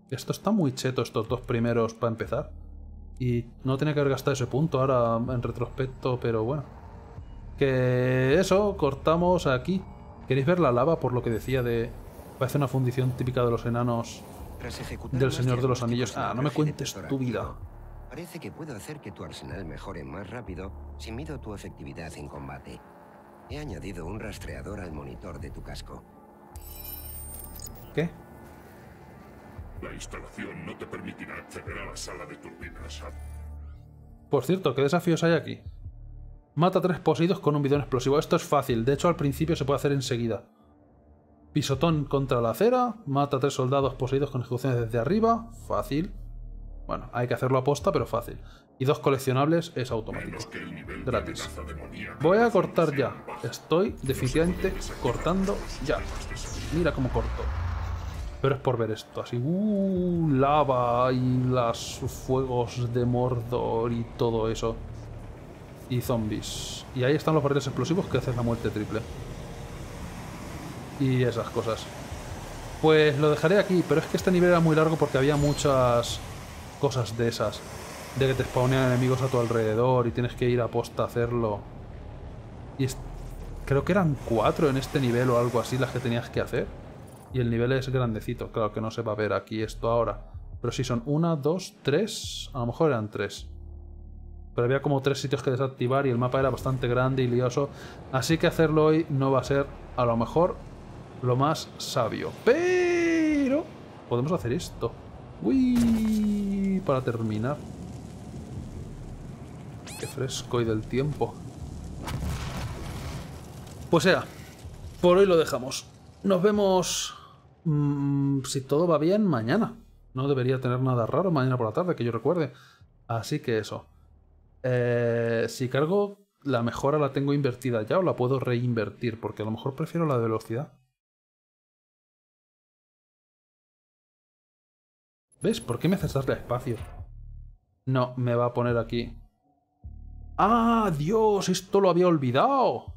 Esto está muy cheto, estos dos primeros para empezar. Y no tenía que haber gastado ese punto ahora en retrospecto, pero bueno. Que eso, cortamos aquí. ¿Queréis ver la lava por lo que decía de... Parece una fundición típica de los enanos del Señor de los Anillos. Ah, no me cuentes tu vida. Parece que puedo hacer que tu arsenal mejore más rápido si mido tu efectividad en combate. He añadido un rastreador al monitor de tu casco. ¿Qué? La instalación no te permitirá acceder a la sala de turbinas. Por cierto, ¿qué desafíos hay aquí? Mata a tres poseídos con un bidón explosivo. Esto es fácil, de hecho al principio se puede hacer enseguida. Pisotón contra la acera, mata a tres soldados poseídos con ejecuciones desde arriba, fácil. Bueno, hay que hacerlo a posta, pero fácil. Y dos coleccionables es automático. Gratis. Voy a cortar ya. Estoy definitivamente cortando ya. Mira cómo corto. Pero es por ver esto, así, uh, lava y los fuegos de Mordor y todo eso. Y zombies. Y ahí están los barriles explosivos que hacen la muerte triple. Y esas cosas. Pues lo dejaré aquí, pero es que este nivel era muy largo porque había muchas cosas de esas. De que te spawnean enemigos a tu alrededor y tienes que ir a posta a hacerlo. Y creo que eran cuatro en este nivel o algo así las que tenías que hacer. Y el nivel es grandecito, claro que no se va a ver aquí esto ahora. Pero si son una, dos, tres, a lo mejor eran tres. Pero había como tres sitios que desactivar y el mapa era bastante grande y lioso. Así que hacerlo hoy no va a ser a lo mejor lo más sabio. Pero podemos hacer esto. Uy, para terminar. Qué fresco y del tiempo. Pues sea, por hoy lo dejamos. Nos vemos Mm, si todo va bien, mañana. No debería tener nada raro mañana por la tarde, que yo recuerde. Así que eso. Eh, si cargo la mejora la tengo invertida ya o la puedo reinvertir, porque a lo mejor prefiero la de velocidad. ¿Ves? ¿Por qué me haces espacio? No, me va a poner aquí. ¡Ah, Dios! Esto lo había olvidado.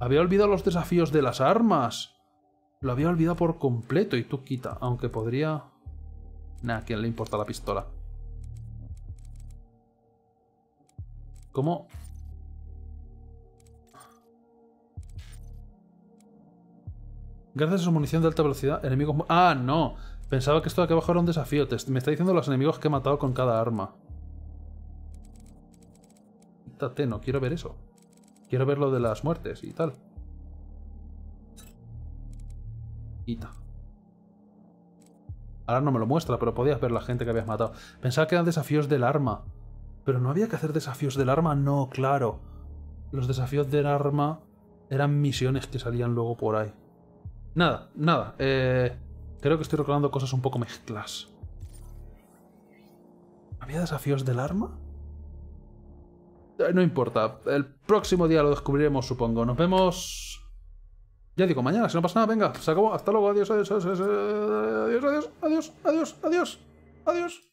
Había olvidado los desafíos de las armas. Lo había olvidado por completo y tú quita. Aunque podría... Nah, ¿a quién le importa la pistola? ¿Cómo? Gracias a su munición de alta velocidad, enemigos... ¡Ah, no! Pensaba que esto de aquí abajo era un desafío. Me está diciendo los enemigos que he matado con cada arma. Quítate, no quiero ver eso. Quiero ver lo de las muertes y tal. Quita. Ahora no me lo muestra, pero podías ver la gente que habías matado. Pensaba que eran desafíos del arma. Pero no había que hacer desafíos del arma, no, claro. Los desafíos del arma eran misiones que salían luego por ahí. Nada, nada. Eh, creo que estoy recordando cosas un poco mezclas. ¿Había desafíos del arma? Eh, no importa. El próximo día lo descubriremos, supongo. Nos vemos. Ya digo, mañana, si no pasa nada, venga, se acabó. Hasta luego, adiós, adiós, adiós, adiós, adiós, adiós, adiós, adiós, adiós.